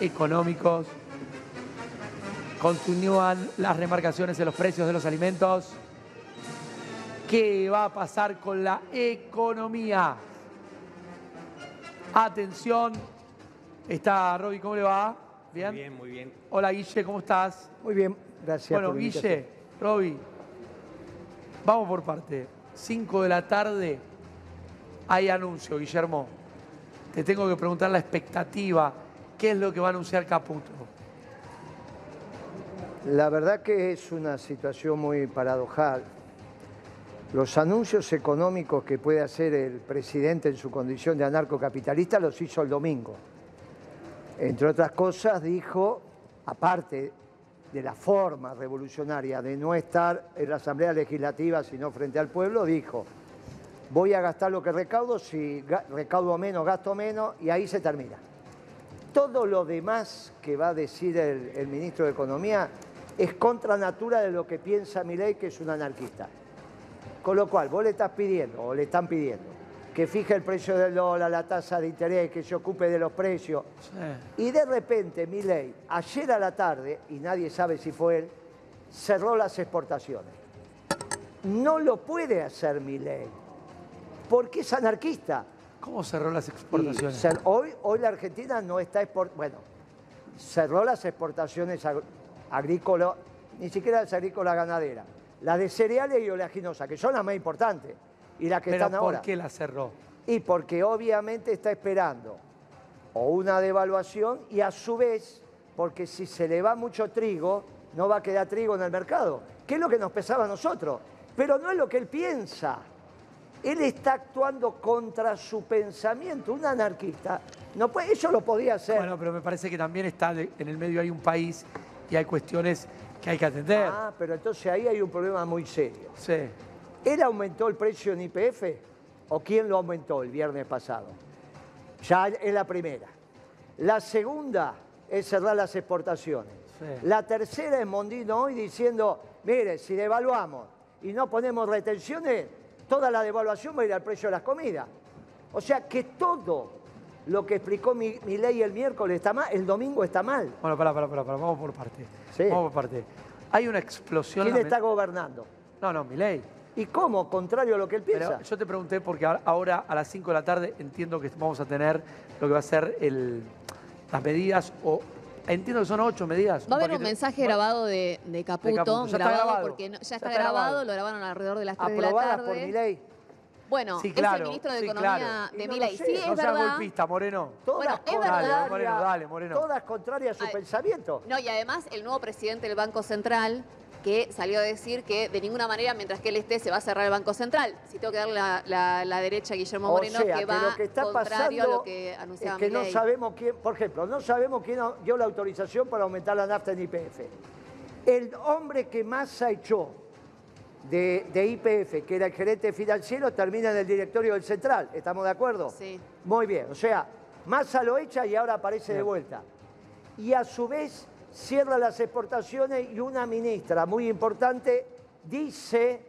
económicos. Continúan las remarcaciones en los precios de los alimentos. ¿Qué va a pasar con la economía? Atención. Está Roby, ¿cómo le va? ¿Bien? Muy bien, muy bien. Hola Guille, ¿cómo estás? Muy bien, gracias. Bueno, por. Guille, Roby, vamos por parte. 5 de la tarde hay anuncio, Guillermo. Te tengo que preguntar la expectativa. ¿Qué es lo que va a anunciar Caputo? La verdad que es una situación muy paradojal. Los anuncios económicos que puede hacer el presidente en su condición de anarcocapitalista los hizo el domingo. Entre otras cosas dijo, aparte de la forma revolucionaria de no estar en la Asamblea Legislativa sino frente al pueblo, dijo, voy a gastar lo que recaudo, si recaudo menos, gasto menos, y ahí se termina. Todo lo demás que va a decir el, el ministro de Economía es contra natura de lo que piensa Milei, que es un anarquista. Con lo cual, vos le estás pidiendo, o le están pidiendo, que fije el precio del dólar, la tasa de interés, que se ocupe de los precios. Sí. Y de repente, Milei, ayer a la tarde, y nadie sabe si fue él, cerró las exportaciones. No lo puede hacer Milei, porque es anarquista. ¿Cómo cerró las exportaciones? cer- hoy, hoy la Argentina no está exportando, bueno, cerró las exportaciones ag- agrícolas, ni siquiera las agrícolas ganaderas, las de cereales y oleaginosa, que son las más importantes, y las que ¿Pero están por ahora. qué la cerró? Y porque obviamente está esperando o una devaluación y a su vez, porque si se le va mucho trigo, no va a quedar trigo en el mercado, que es lo que nos pesaba a nosotros. Pero no es lo que él piensa. Él está actuando contra su pensamiento. Un anarquista, no puede, eso lo podía hacer. Bueno, pero me parece que también está de- en el medio hay un país y hay cuestiones que hay que atender. ah, pero entonces ahí hay un problema muy serio. Sí. ¿Él aumentó el precio en IPF o quién lo aumentó el viernes pasado? Ya es la primera. La segunda es cerrar las exportaciones. Sí. La tercera es Mondino hoy diciendo, mire, si devaluamos y no ponemos retenciones, toda la devaluación va a ir al precio de las comidas. O sea que todo lo que explicó mi, mi ley el miércoles está mal, el domingo está mal. Bueno, pará, pará, pará, pará, vamos por parte. Sí. Vamos por parte. Hay una explosión. ¿Quién está gobernando? No, no, mi ley. ¿Y cómo? Contrario a lo que él piensa. Pero yo te pregunté porque ahora- ahora a las 5 de la tarde entiendo que vamos a tener lo que va a ser el, las medidas, o entiendo que son ocho medidas. Va a haber un mensaje grabado de, de Caputo, Caputo. Ya está grabado, grabado. porque no- ya, Ya está, está grabado, grabado. lo grabaron alrededor de las 3 de la tarde. por mi ley. Bueno, Sí, es el ministro de sí, Economía claro. de Y no sé, Sí, no es No seas verdad. golpista, Moreno. Todas Bueno, es contrarias, verdad. Dale, Moreno, dale, Moreno. Todas contrarias a su Ay. pensamiento. No, y además el nuevo presidente del Banco Central que salió a decir que de ninguna manera, mientras que él esté, se va a cerrar el Banco Central. Si tengo que darle la, la- la derecha a Guillermo O Moreno, sea, que va lo que está contrario pasando a lo que anunciaba es que no sabemos quién, por ejemplo, no sabemos quién dio la autorización para aumentar la nafta en IPF. El hombre que más hecho de, IPF, que era el gerente financiero, termina en el directorio del Central. ¿Estamos de acuerdo? Sí. Muy bien. O sea, Massa lo echa y ahora aparece de vuelta. Y a su vez cierra las exportaciones y una ministra muy importante dice,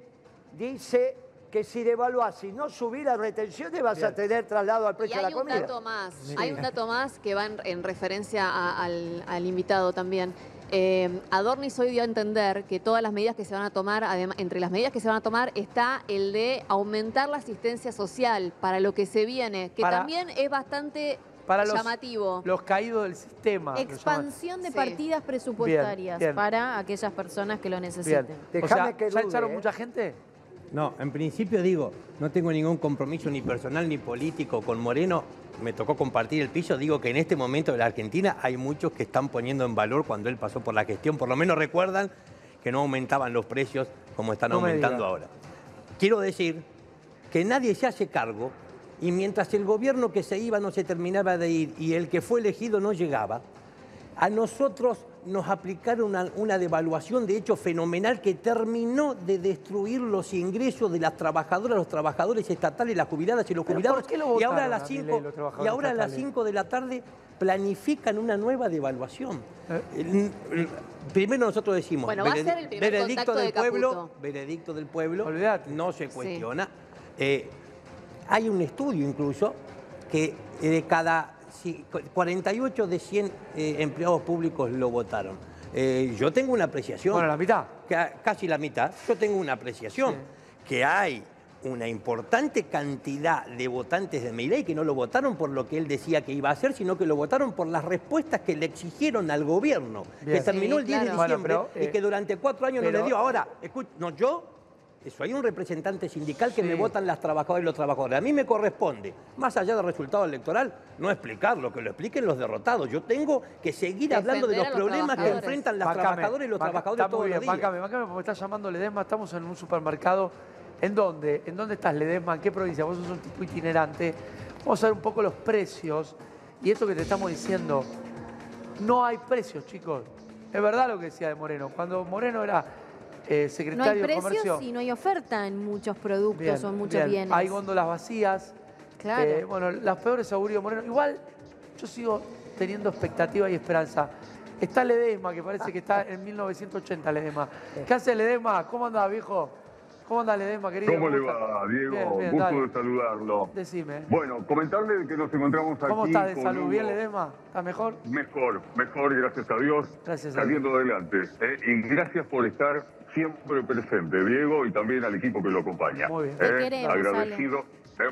dice que si devaluás y no subir las retenciones vas a tener traslado al Y precio de hay la un comida. dato más, hay un dato más que va en, en referencia a- al, al invitado también. Eh, Adornis hoy dio a entender que todas las medidas que se van a tomar, además, entre las medidas que se van a tomar está el de aumentar la asistencia social para lo que se viene, que Para- también es bastante Para los, llamativo. los caídos del sistema. Expansión de Sí. partidas presupuestarias Bien, bien. para aquellas personas que lo necesiten. O sea, que ¿ya echaron ¿eh? mucha gente? No, en principio digo, no tengo ningún compromiso ni personal ni político con Moreno. Me tocó compartir el piso. Digo que en este momento de la Argentina hay muchos que están poniendo en valor cuando él pasó por la gestión. Por lo menos recuerdan que no aumentaban los precios como están No aumentando ahora. Quiero decir que nadie se hace cargo y mientras el gobierno que se iba no se terminaba de ir y el que fue elegido no llegaba, a nosotros nos aplicaron una, una devaluación de hecho fenomenal que terminó de destruir los ingresos de las trabajadoras, los trabajadores estatales, las jubiladas y los ¿Pero jubilados. por qué lo y ahora a votaron las a 5 Milei los trabajadores y ahora a las estatales? 5 de la tarde planifican una nueva devaluación. Eh. Primero nosotros decimos, Bueno, va a ser el veredicto contacto del de pueblo, veredicto del pueblo, Olvídate. no se Sí. cuestiona. Eh, hay un estudio incluso que de cada si 48 de 100 eh, empleados públicos lo votaron. Eh, yo tengo una apreciación. Bueno, la mitad. Ca- casi la mitad. Yo tengo una apreciación. Que hay una importante cantidad de votantes de Milei que no lo votaron por lo que él decía que iba a hacer, sino que lo votaron por las respuestas que le exigieron al gobierno, Bien. que terminó Sí, el 10 de. Bueno, diciembre y eh, que durante cuatro años no le dio. Ahora, escuch- no, yo, eso, hay un representante sindical que Sí. me votan las trabajadoras y los trabajadores. A mí me corresponde, más allá del resultado electoral, no explicarlo, que lo expliquen los derrotados. Yo tengo que seguir hablando de los, problemas que enfrentan las trabajadoras y los banca- trabajadores todos bien, los días. Bancame, bancame, porque me está llamando Ledesma. Estamos en un supermercado. ¿En dónde? ¿En dónde estás, Ledesma? ¿En qué provincia? Vos sos un tipo itinerante. Vamos a ver un poco los precios. Y esto que te estamos diciendo, no hay precios, chicos. Es verdad lo que decía de Moreno. Cuando Moreno era eh, No hay secretario de Comercio... precios y no hay oferta en muchos productos Bien, o en muchos bien. bienes. Hay góndolas vacías. Claro. Eh, bueno, las peores augurios Moreno. Igual yo sigo teniendo expectativa y esperanza. Está Ledesma, que parece que está en 1980 Ledesma. ¿Qué hace Ledesma? ¿Cómo andás, viejo? ¿Cómo andás, Ledesma, querido? ¿Cómo le va, Diego? Bien, bien, Gusto dale. de saludarlo. Decime. Bueno, comentarle que nos encontramos aquí ¿Cómo estás de con salud? Hugo. ¿Bien, Ledesma? ¿Estás mejor? Mejor, mejor, gracias a Dios. Gracias a Saliendo adelante. ¿eh? Y gracias por estar siempre presente, Diego, y también al equipo que lo acompaña. Muy bien. Te ¿eh? queremos, Agradecido. ¿eh?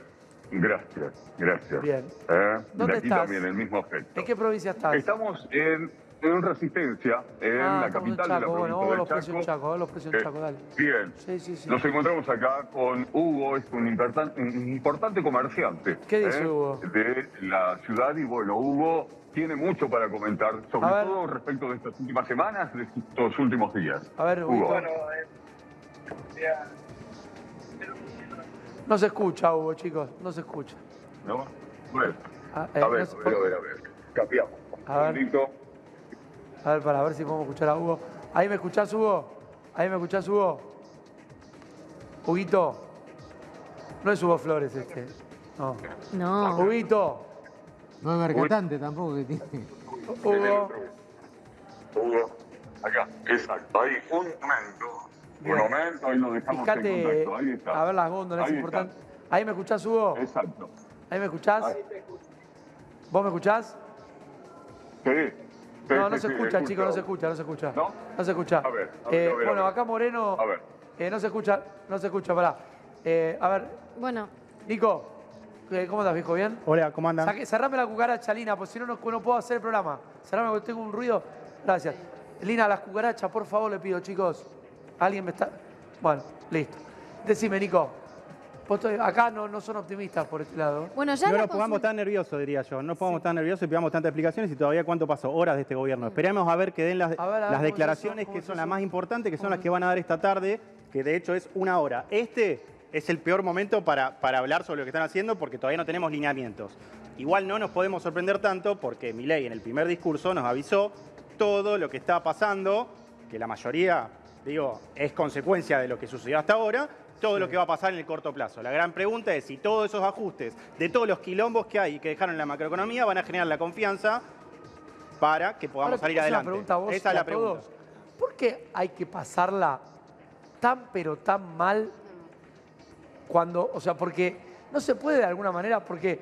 Gracias, gracias. Bien. ¿eh? ¿Dónde de aquí estás? también, el mismo afecto. ¿En qué provincia estás? Estamos en, en Resistencia, en Ah, la capital de la. Bueno, provincia vamos a del los Chaco. Los precios Eh, Chaco, dale. Bien. Sí, sí, sí. Nos encontramos acá con Hugo, es un importan- un importante comerciante ¿Qué dice ¿eh? Hugo? de la ciudad y bueno, Hugo tiene mucho para comentar, sobre ver. todo respecto de estas últimas semanas, de estos últimos días. A ver, Hugo. Hugo. No se escucha, Hugo, chicos. No se escucha. ¿no? Bueno, Ah, eh, a ver, no se- a ver, a ver, a ver. Cambiamos. A ver. A ver, para ver si podemos escuchar a Hugo. ¿Ahí me escuchás, Hugo? ¿Ahí me escuchás, Hugo? Huguito. No es Hugo Flores este. No. No. Huguito. No es mercatante tampoco que tiene. Hugo. Hugo, acá, exacto, ahí, un momento. Bien. Un momento, ahí lo dejamos en Fíjate, contacto, ahí está. a ver las góndolas, es Ahí importante. está. ¿Ahí me escuchás, Hugo? Exacto. ¿Ahí me escuchás? ¿Vos me escuchás? Sí. Sí, No, sí, no se sí, escucha, escucho. chicos, no se escucha, no se escucha. ¿No? No se escucha. A ver, a ver, Eh, a ver, a bueno, ver. acá Moreno. A ver. eh, no se escucha, no se escucha, pará. Eh, a ver, Bueno, Nico, ¿cómo estás, viejo? ¿Bien? Hola, ¿cómo andan? Saque- cerrame la cucaracha, Lina, porque si no, no, no puedo hacer el programa. Cerrame porque tengo un ruido. Gracias. Lina, las cucarachas, por favor, le pido, chicos. ¿Alguien me está...? Bueno, listo. Decime, Nico. Vos acá no, no son optimistas por este lado. bueno ya No nos pongamos consulta- tan nerviosos, diría yo. No nos pongamos tan nerviosos y pidamos tantas explicaciones y todavía cuánto pasó, horas de este gobierno. Esperemos a ver que den las, A ver, a ver, las ¿cómo es declaraciones que son las más importantes, que son ¿Cómo las que van a dar esta tarde, que de hecho es una hora. Este es el peor momento para, para hablar sobre lo que están haciendo porque todavía no tenemos lineamientos. Igual no nos podemos sorprender tanto porque Milei en el primer discurso nos avisó todo lo que está pasando, que la mayoría, digo, es consecuencia de lo que sucedió hasta ahora, todo lo que va a pasar en el corto plazo. La gran pregunta es si todos esos ajustes de todos los quilombos que hay y que dejaron en la macroeconomía van a generar la confianza para que podamos Ahora, salir adelante. pregunta a vos Esa es la pregunta. todos. ¿Por qué hay que pasarla tan pero tan mal cuando, o sea, porque no se puede de alguna manera, porque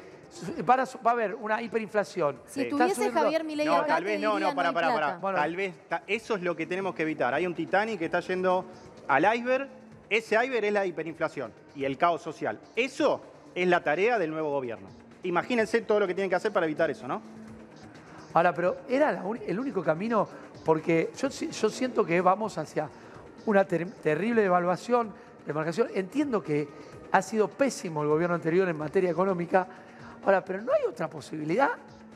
van a va a haber una hiperinflación. Si Sí. estuviese subiendo- Javier Milei No, acá, tal te vez no, no, para, para, para. Bueno. Tal vez ta- eso es lo que tenemos que evitar. Hay un Titanic que está yendo al iceberg. Ese iceberg es la hiperinflación y el caos social. Eso es la tarea del nuevo gobierno. Imagínense todo lo que tienen que hacer para evitar eso, ¿no? Ahora, pero era la el único camino, porque yo, yo siento que vamos hacia una ter- terrible devaluación, demarcación. Entiendo que ha sido pésimo el gobierno anterior en materia económica. Ahora, pero no hay otra posibilidad,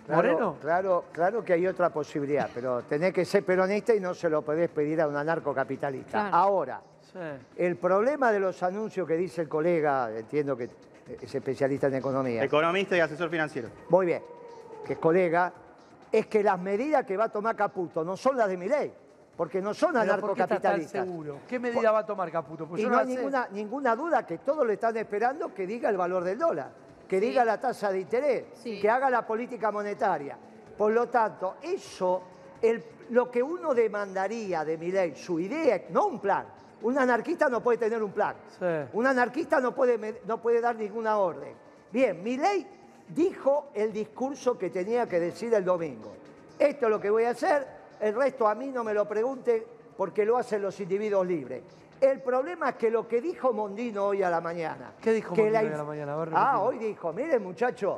Claro, Moreno. Claro, claro que hay otra posibilidad, pero tenés que ser peronista y no se lo podés pedir a un anarcocapitalista. Claro. Ahora, Sí. el problema de los anuncios que dice el colega, entiendo que es especialista en economía, Economista y asesor financiero. muy bien, que es colega, es que las medidas que va a tomar Caputo no son las de mi ley, porque no son Pero ¿por qué estás tan anarcocapitalistas. seguro? ¿Qué medida va a tomar Caputo? Pues Y yo no hay ninguna, ninguna duda que todos le están esperando que diga el valor del dólar, que diga la tasa de interés, Sí. que haga la política monetaria. Por lo tanto, eso, el- lo que uno demandaría de mi ley, su idea, no un plan. Un anarquista no puede tener un plan. Sí. Un anarquista no puede, no puede dar ninguna orden. Bien, mi ley dijo el discurso que tenía que decir el domingo. Esto es lo que voy a hacer, el resto a mí no me lo pregunte porque lo hacen los individuos libres. El problema es que lo que dijo Mondino hoy a la mañana. ¿Qué dijo que Mondino la hoy a la mañana? A ver, ah, hoy dijo, miren muchachos,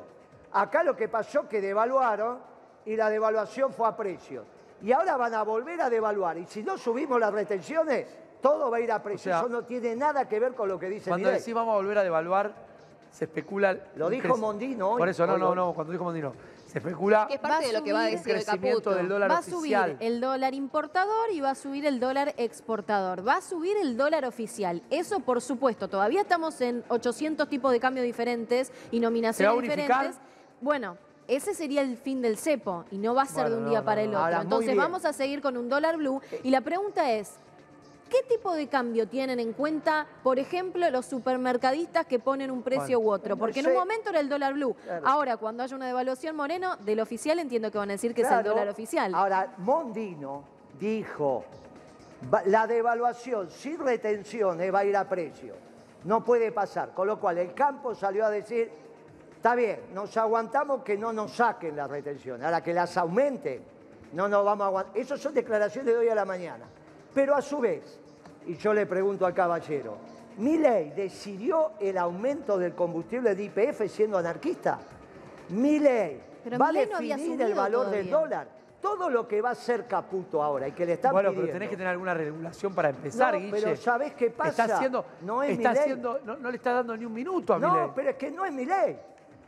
acá lo que pasó que devaluaron y la devaluación fue a precio. Y ahora van a volver a devaluar. Y si no subimos las retenciones, todo va a ir a precio. sea, Eso no tiene nada que ver con lo que dice Cuando decís vamos a volver a devaluar, se especula... Lo dijo Mondino hoy. Por eso, no, no, no, cuando dijo Mondino. Se especula Que es parte Va a de lo que va a decir el crecimiento del dólar Va a oficial. subir el dólar importador y va a subir el dólar exportador. Va a subir el dólar oficial. Eso, por supuesto, todavía estamos en 800 tipos de cambio diferentes y nominaciones diferentes. Bueno, ese sería el fin del cepo y no va a ser Bueno, de un no, día no, para no. el otro. Ahora, Entonces vamos a seguir con un dólar blue y la pregunta es, ¿qué tipo de cambio tienen en cuenta, por ejemplo, los supermercadistas que ponen un precio Bueno, u otro? no Porque en un momento era el dólar blue. Claro. Ahora, cuando haya una devaluación moreno, del oficial entiendo que van a decir que es el dólar oficial. Ahora, Mondino dijo, la devaluación sin retenciones va a ir a precio. No puede pasar. Con lo cual, el campo salió a decir, está bien, nos aguantamos que no nos saquen las retenciones. Ahora, que las aumenten, no nos vamos a aguantar. Esas son declaraciones de hoy a la mañana. Pero a su vez, y yo le pregunto al caballero, ¿Milei decidió el aumento del combustible de IPF siendo anarquista? Milei Pero va a no definir el valor del dólar. Todo lo que va a hacer Caputo ahora y que le están Bueno, pidiendo. pero tenés que tener alguna regulación para empezar, No, Guille. pero ¿sabés qué pasa? Está haciendo, No es está haciendo, no, no le está dando ni un minuto a No, Milei. pero es que no es Milei.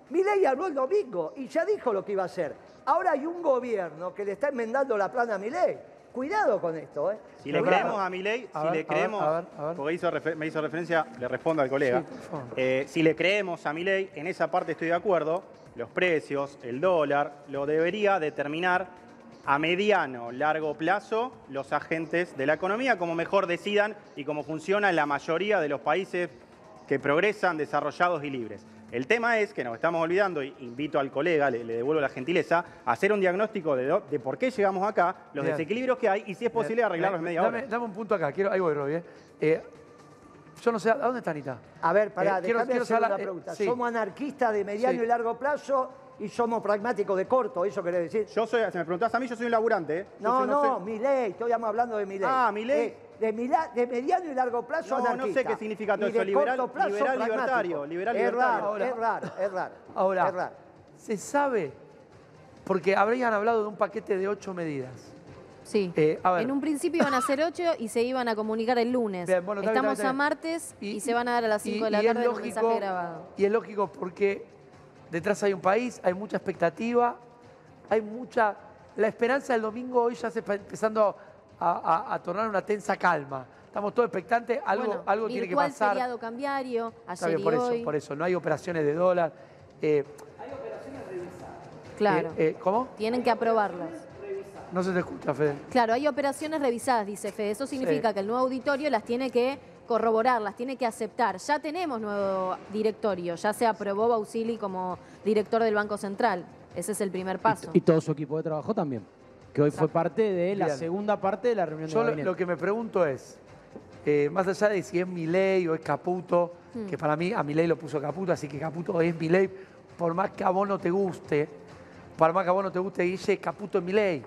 Milei habló el domingo y ya dijo lo que iba a hacer. Ahora hay un gobierno que le está enmendando la plana a Milei. Cuidado con esto, ¿eh? Si le creemos a Milei, si ver, le a ver, creemos, a ver, a ver. porque hizo refer- me hizo referencia, le respondo al colega. Sí. Eh, si le creemos a Milei, en esa parte estoy de acuerdo, los precios, el dólar, lo debería determinar a mediano, largo plazo los agentes de la economía, como mejor decidan y como funciona en la mayoría de los países que progresan, desarrollados y libres. El tema es que nos estamos olvidando, y invito al colega, le, le devuelvo la gentileza, a hacer un diagnóstico de, do- de por qué llegamos acá, los Bien. desequilibrios que hay y si es posible Bien, arreglarlos en media dame, hora. Dame un punto acá, quiero, ahí voy, Roby. eh. Eh, yo no sé, ¿a dónde está Anita? A ver, pará, Eh, quiero- déjame hacer una eh, pregunta. sí. Somos anarquistas de mediano Sí. y largo plazo y somos pragmáticos de corto, ¿eso querés decir? Yo soy, si me preguntás a mí, yo soy un laburante. ¿eh? Yo No, soy- no, soy- Milei, estoy hablando de Milei. Ah, Milei. Eh, de, mila- de mediano y largo plazo No, no anarquista. sé qué significa todo Y eso, de liberal- corto plazo, liberal pragmático. libertario, liberal es libertario. Raro, Ahora- es raro, es raro. Ahora, es raro. se sabe, porque habrían hablado de un paquete de ocho medidas. Sí. Eh, a ver. En un principio iban a ser ocho y se iban a comunicar el lunes. Bien, bueno, está bien, Estamos está a martes y, se van a dar a las 5 y- de la y es tarde en un lógico- mensaje grabado. Y es lógico porque detrás hay un país, hay mucha expectativa, hay mucha... La esperanza del domingo hoy ya se está empezando a, a- a tornar una tensa calma. Estamos todos expectantes, algo, Bueno, algo tiene que pasar. feriado cambiario, ayer bien, por eso, por eso. No hay operaciones de dólar. Eh, Claro. eh, eh, ¿Cómo? Tienen que aprobarlas. No se te escucha, Fede. Claro, hay operaciones revisadas, dice Fede. Eso significa Sí. que el nuevo auditorio las tiene que corroborar, las tiene que aceptar. Ya tenemos nuevo directorio, ya se aprobó Bausili como director del Banco Central. Ese es el primer paso. Y todo su equipo de trabajo también. Que hoy fue parte de la Bien. segunda parte de la reunión de Yo lo, que me pregunto es, eh, más allá de si es Milei o es Caputo, Hmm. que para mí a Milei lo puso Caputo, así que Caputo es Milei, por más que a vos no te guste, por más que a vos no te guste, Guille, Caputo es Milei.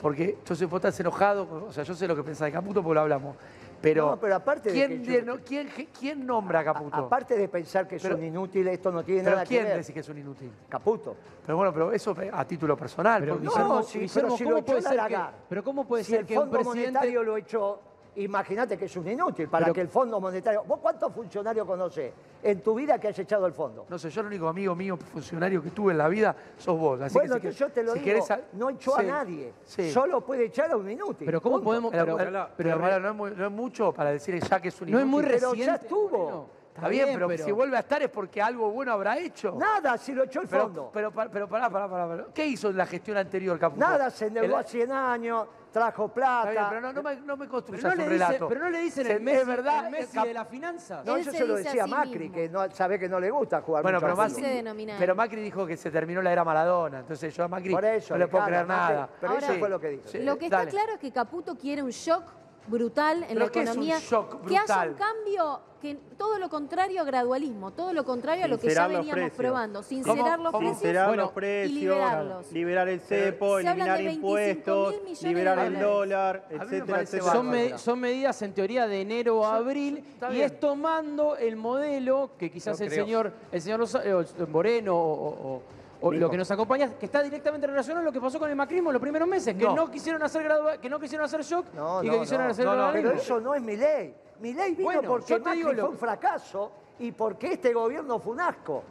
Porque yo sé, vos estás enojado, o sea, yo sé lo que pensás de Caputo porque lo hablamos. Pero, No, pero aparte de ¿quién, que yo- de- quién- quién nombra a Caputo? Aparte de pensar que es Pero- un inútil, esto no tiene ¿Pero nada quién que ver. decís que es un inútil? Caputo. Pero bueno, pero eso a título personal. Pero, No, Guillermo, sí, Guillermo, pero si ¿cómo lo puede ser que, pero cómo puede Si ser el que un Fondo presidente Monetario lo echó, imagínate que es un inútil para Pero- que el Fondo Monetario... ¿Vos cuántos funcionarios conocés en tu vida que has echado el fondo? No sé, yo el único amigo mío funcionario que tuve en la vida sos vos. Así bueno, que si yo te lo si digo, querés a- no echó a Sí, nadie, sí. solo puede echar a un inútil. Pero ¿cómo punto. podemos- Pero, pero- pero, pero- hermano, no, es muy- no es mucho para decir ya que es un no es muy inútil. Pero reciente. ya estuvo. Bueno, Está bien, pero, si vuelve a estar es porque algo bueno habrá hecho. Nada, si lo echó el pero, fondo. pero, pero, pero pará, pará, pará, pará. ¿Qué hizo en la gestión anterior, Caputo? Nada, se endeudó El- a 100 años, trajo Está plata. bien, pero no, no me, no me construyas Pero no, un le relato. pero no le dicen Se- el Messi, es verdad, el Messi Cap- de las finanzas. No, Él eso se se lo dice decía a sí Macri, mismo. que no, sabe que no le gusta jugar Bueno, mucho pero, al Macri, fútbol. Así se denomina pero. Macri dijo que se terminó la era Maradona. Entonces yo a Macri Por eso, no le puedo creer nada. pero eso fue lo que dijo. Sí, Lo que dale. está claro es que Caputo quiere un shock brutal en ¿Pero la qué es un economía. shock Que haya brutal? un cambio, que todo lo contrario a gradualismo, todo lo contrario a lo que ya veníamos probando. Sincerar los ¿Cómo? precios Sincerar Bueno, los precios, y liberarlos. liberar el cepo, Se hablan eliminar de 25 impuestos, liberar el dólar, etcétera, etcétera. Son, bárbaro. me- son medidas en teoría de enero a abril está y bien. es tomando el modelo que quizás Yo el creo. señor, el señor Moreno o, o- o- lo que nos acompaña, que está directamente relacionado a lo que pasó con el macrismo en los primeros meses, que No. no, quisieron hacer gradua- que no quisieron hacer shock No, y no, que quisieron no. hacer No, no, Pero eso no es mi ley. Mi ley vino Bueno, porque Macri digo lo- fue un fracaso y porque este gobierno fue un asco.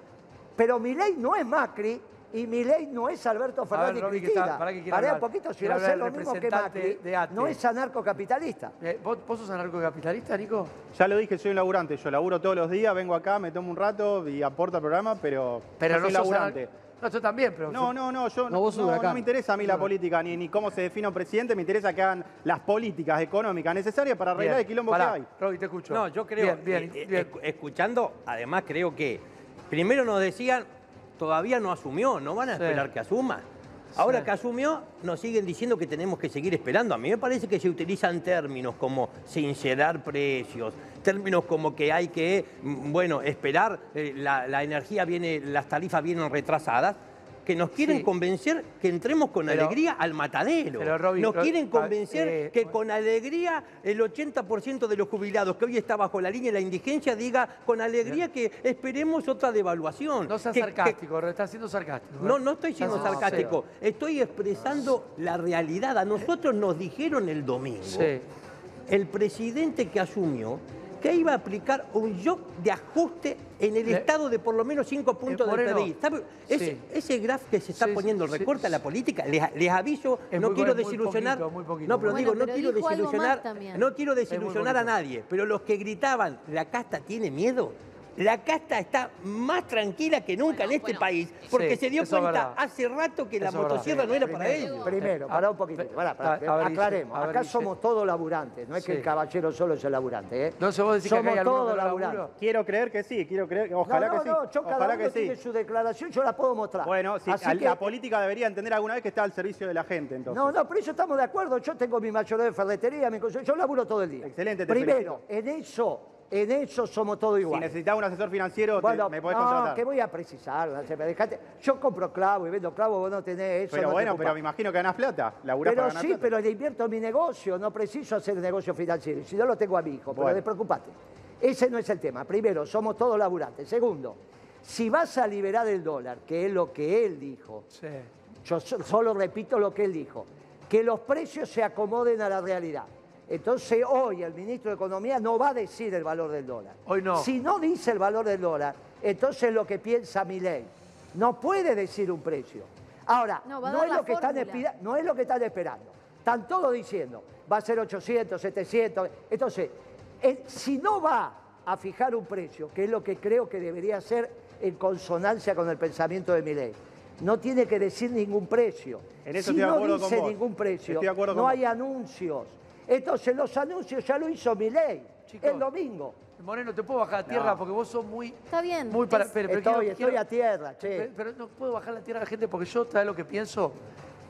Pero mi ley no es Macri y mi ley no es Alberto Fernández Romy, que Cristina. está- pará que hablar. un poquito, si va a ser lo mismo que Macri, de ATE. no es anarcocapitalista. Eh, ¿vos, ¿Vos sos anarcocapitalista, Nico? Ya lo dije, soy un laburante. Yo laburo todos los días, vengo acá, me tomo un rato y aporto al programa, pero, Pero no soy laburante. anar- No, yo también, pero... No, no, no, yo No, vos me interesa a mí la política, ni, ni cómo se define un presidente, me interesa que hagan las políticas económicas necesarias para arreglar Bien. el quilombo Pará, que hay. Roby, te escucho. No, yo creo, Bien, bien, eh, eh, escuchando, además creo que primero nos decían, todavía no asumió, no van a Sí. esperar que asuma. Ahora Sí. que asumió, nos siguen diciendo que tenemos que seguir esperando. A mí me parece que se utilizan términos como sincerar precios, términos como que hay que, mm, bueno, esperar, eh, la, la energía viene, las tarifas vienen retrasadas, que nos quieren Sí. convencer que entremos con Pero- alegría al matadero. pero, nos quieren ah, convencer eh, que con alegría el 80% de los jubilados que hoy está bajo la línea de la indigencia diga con alegría que esperemos otra devaluación. No seas Que- que- sarcástico, estás siendo sarcástico. no, no estoy siendo sarcástico, estoy expresando la realidad. A nosotros nos dijeron el domingo, Sí. el presidente que asumió, que iba a aplicar un shock de ajuste en el estado de por lo menos 5 puntos del PBI. ¿Sabe? Ese, sí. ese graf que se está Sí, poniendo recorta sí. la política, les, les aviso, Es no muy quiero bueno, muy desilusionar. poquito, muy poquito, no, pero digo, no quiero desilusionar, no quiero desilusionar a nadie, pero los que gritaban, la casta tiene miedo. La casta está más tranquila que nunca Bueno, en este bueno. país, porque Sí, se dio cuenta verdad. hace rato que la verdad. motosierra no era para ellos. Primero, pará un poquito. Pará, pará, A- a ver, aclaremos. Acá somos todos laburantes, no es que el caballero solo es el laburante. ¿eh? Entonces vos decís que somos hay alguno todos que no laburantes. labura. Quiero creer que sí, quiero creer, ojalá no, no, que sí. no, yo cada ojalá uno que sí. tiene su declaración, yo la puedo mostrar. Bueno, sí, Así que- la política debería entender alguna vez que está al servicio de la gente, entonces. No, no, pero eso estamos de acuerdo. Yo tengo mi mayoreo de ferretería, mi yo laburo todo el día. Excelente, te Primero, en eso, en eso somos todos Si iguales. necesitas un asesor financiero, te- me podés no, contratar. que voy a precisar, dejate- Yo compro clavo y vendo clavo, vos no tenés eso. Pero no te bueno, pero me imagino que ganás plata. Laburás Pero para ganar sí, plata. pero le invierto en mi negocio, no preciso hacer negocio financiero. Si no lo tengo a mi hijo, pero despreocupate. Ese no es el tema. Primero, somos todos laburantes. Segundo, si vas a liberar el dólar, que es lo que él dijo, Sí. yo so- solo repito lo que él dijo, que los precios se acomoden a la realidad. Entonces hoy el ministro de Economía no va a decir el valor del dólar. Hoy no. Si no dice el valor del dólar, entonces lo que piensa mi ley. No puede decir un precio. Ahora, No, es lo que están no es lo que están esperando. Están todos diciendo, va a ser 800, 700. Entonces, eh, si no va a fijar un precio, que es lo que creo que debería ser en consonancia con el pensamiento de mi ley, no tiene que decir ningún precio. En eso si estoy de no acuerdo con dice vos. ningún precio, Estoy de acuerdo no con hay anuncios. Entonces, los anuncios ya lo hizo mi ley Chicos. el domingo. Moreno, te puedo bajar a tierra No. porque vos sos muy... Está bien. Muy para, pero, pero estoy, quiero- estoy quiero- a tierra, che. Pero, pero no puedo bajar la tierra a la gente porque yo, ¿sabes lo que pienso?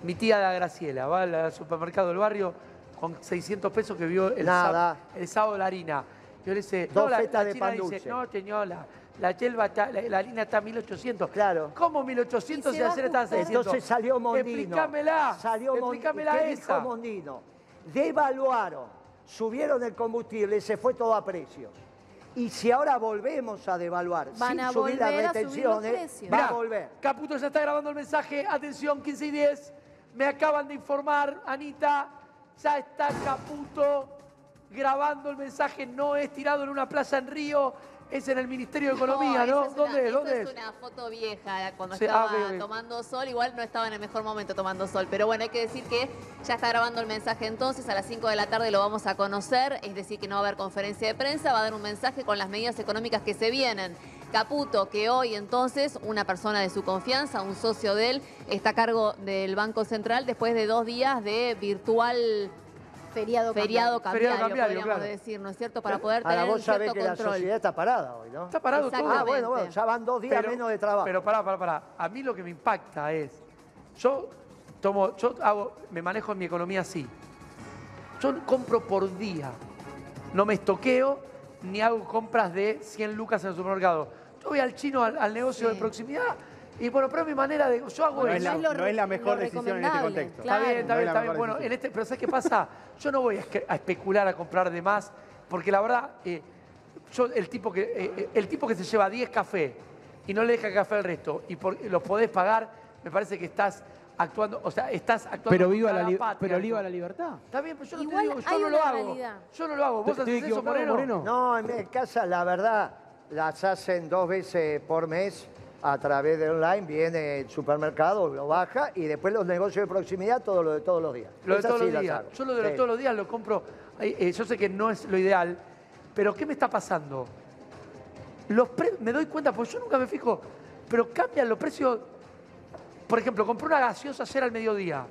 Mi tía la Graciela va al supermercado del barrio con 600 pesos que vio el, Nada. sá- el sábado la harina. Yo le dice, Dos no, la, fetas la de china pan dice, dulce. no, señora, la yelva está, la, la harina está a 1800. Claro. ¿Cómo 1800 Y si se va ayer estaba a ajustando. 600? Entonces salió Mondino. Explícamela. Salió Mondino. Explícamela ¿Qué esa. dijo Mondino? Devaluaron, subieron el combustible, se fue todo a precios. Y si ahora volvemos a devaluar Van sin a subir las volver a subir los retenciones, precios. va Mirá, a volver. Caputo ya está grabando el mensaje. Atención, 15 y 10. Me acaban de informar, Anita, ya está Caputo grabando el mensaje. No es tirado en una plaza en Río, es en el Ministerio de Economía, ¿no? esa es ¿Dónde una, es? ¿Dónde es? es una foto vieja, cuando ah, estaba tomando sol, igual no estaba en el mejor momento tomando sol, pero bueno, hay que decir que ya está grabando el mensaje entonces, a las 5 de la tarde lo vamos a conocer, es decir, que no va a haber conferencia de prensa, va a dar un mensaje con las medidas económicas que se vienen. Caputo, que hoy entonces una persona de su confianza, un socio de él, está a cargo del Banco Central después de dos días de virtual Feriado, feriado cambiario, Feriado cambiario, podríamos claro. decir, ¿no es cierto? Para poder Ahora tener un vos sabés cierto que la control. sociedad está parada hoy, ¿no? Está parado todo. Ah, bueno, bueno, ya van dos días Pero- menos de trabajo. Pero pará, pará, pará. A mí lo que me impacta es, yo tomo, yo hago, me manejo en mi economía así. Yo compro por día, no me estoqueo ni hago compras de 100 lucas en el supermercado. Yo voy al chino, al, al negocio Sí. de proximidad, y bueno, pero es mi manera de... Yo hago No es eso. la, Es lo no es la mejor decisión en este contexto. claro. Está bien, está No es bien, la está bien. Bueno, decisión. en este, pero ¿sabes qué pasa? Yo no voy a, especular a comprar de más, porque la verdad, eh, yo el tipo, que, eh, eh, el tipo que se lleva 10 cafés y no le deja café al resto y por- los podés pagar, me parece que estás actuando, o sea, estás actuando Pero viva la, li- patria, pero viva la libertad. Está bien, pero yo no te digo, yo no lo hago. realidad. Yo no lo hago. ¿Vos ¿Estoy haces eso, Moreno? Moreno? No, en mi casa, la verdad, las hacen dos veces por mes a través de online. Viene el supermercado, lo baja y después los negocios de proximidad, todo lo de todos los días. Lo de todos los días. Yo lo de los Sí. todos los días lo compro. eh, eh, yo sé que no es lo ideal, pero ¿qué me está pasando? Los pre- me doy cuenta, porque yo nunca me fijo, pero cambian los precios. Por ejemplo, compré una gaseosa ayer al mediodía.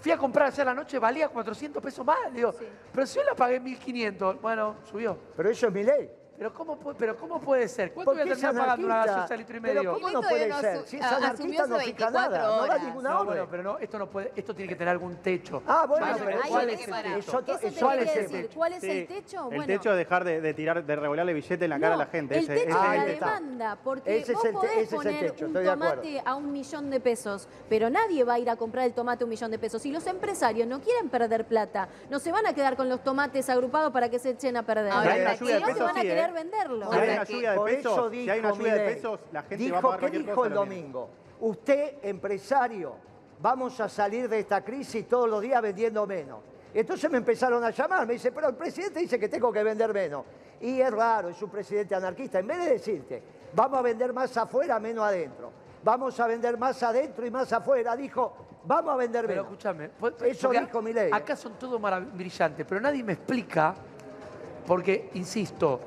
Fui a comprar ayer a la noche, valía 400 pesos más. Digo, pero si yo la pagué 1500, bueno, subió. Pero eso es mi ley. Pero ¿cómo, puede- pero ¿cómo puede ser? ¿Cuánto voy a terminar pagando una gaseosa de litro y Pero medio? ¿cómo Y no puede no ser? Si es anarquista no 24 nada, no da ninguna No, bueno, pero no, esto no puede, esto tiene que tener algún techo. Ah, bueno, pero pero ahí ¿cuál hay es Eso es te ¿Cuál es el decir. techo? ¿Cuál es Sí, el techo? El Bueno, techo es dejar de, de tirar, de revolarle billete en la cara no, a la gente. El Ese- techo ese de la demanda, porque vos podés poner techo, un tomate a un millón de pesos, pero nadie va a ir a comprar el tomate a un millón de pesos. Y los empresarios no quieren perder plata, no se van a quedar con los tomates agrupados para que se echen a perder. Ahora, Si no, se pesos, van a venderlo. Si hay una lluvia de Por pesos, eso si dijo hay una lluvia de pesos, la gente dijo, va a pagar ¿qué dijo cosa. el domingo? Usted, empresario, vamos a salir de esta crisis todos los días vendiendo menos. Entonces me empezaron a llamar, me dice, pero el presidente dice que tengo que vender menos. Y es raro, es un presidente anarquista. En vez de decirte, vamos a vender más afuera, menos adentro. Vamos a vender más adentro y más afuera, dijo, vamos a vender Pero menos. escúchame. po- Eso dijo Milei. Acá son todos brillantes, pero nadie me explica, porque, insisto...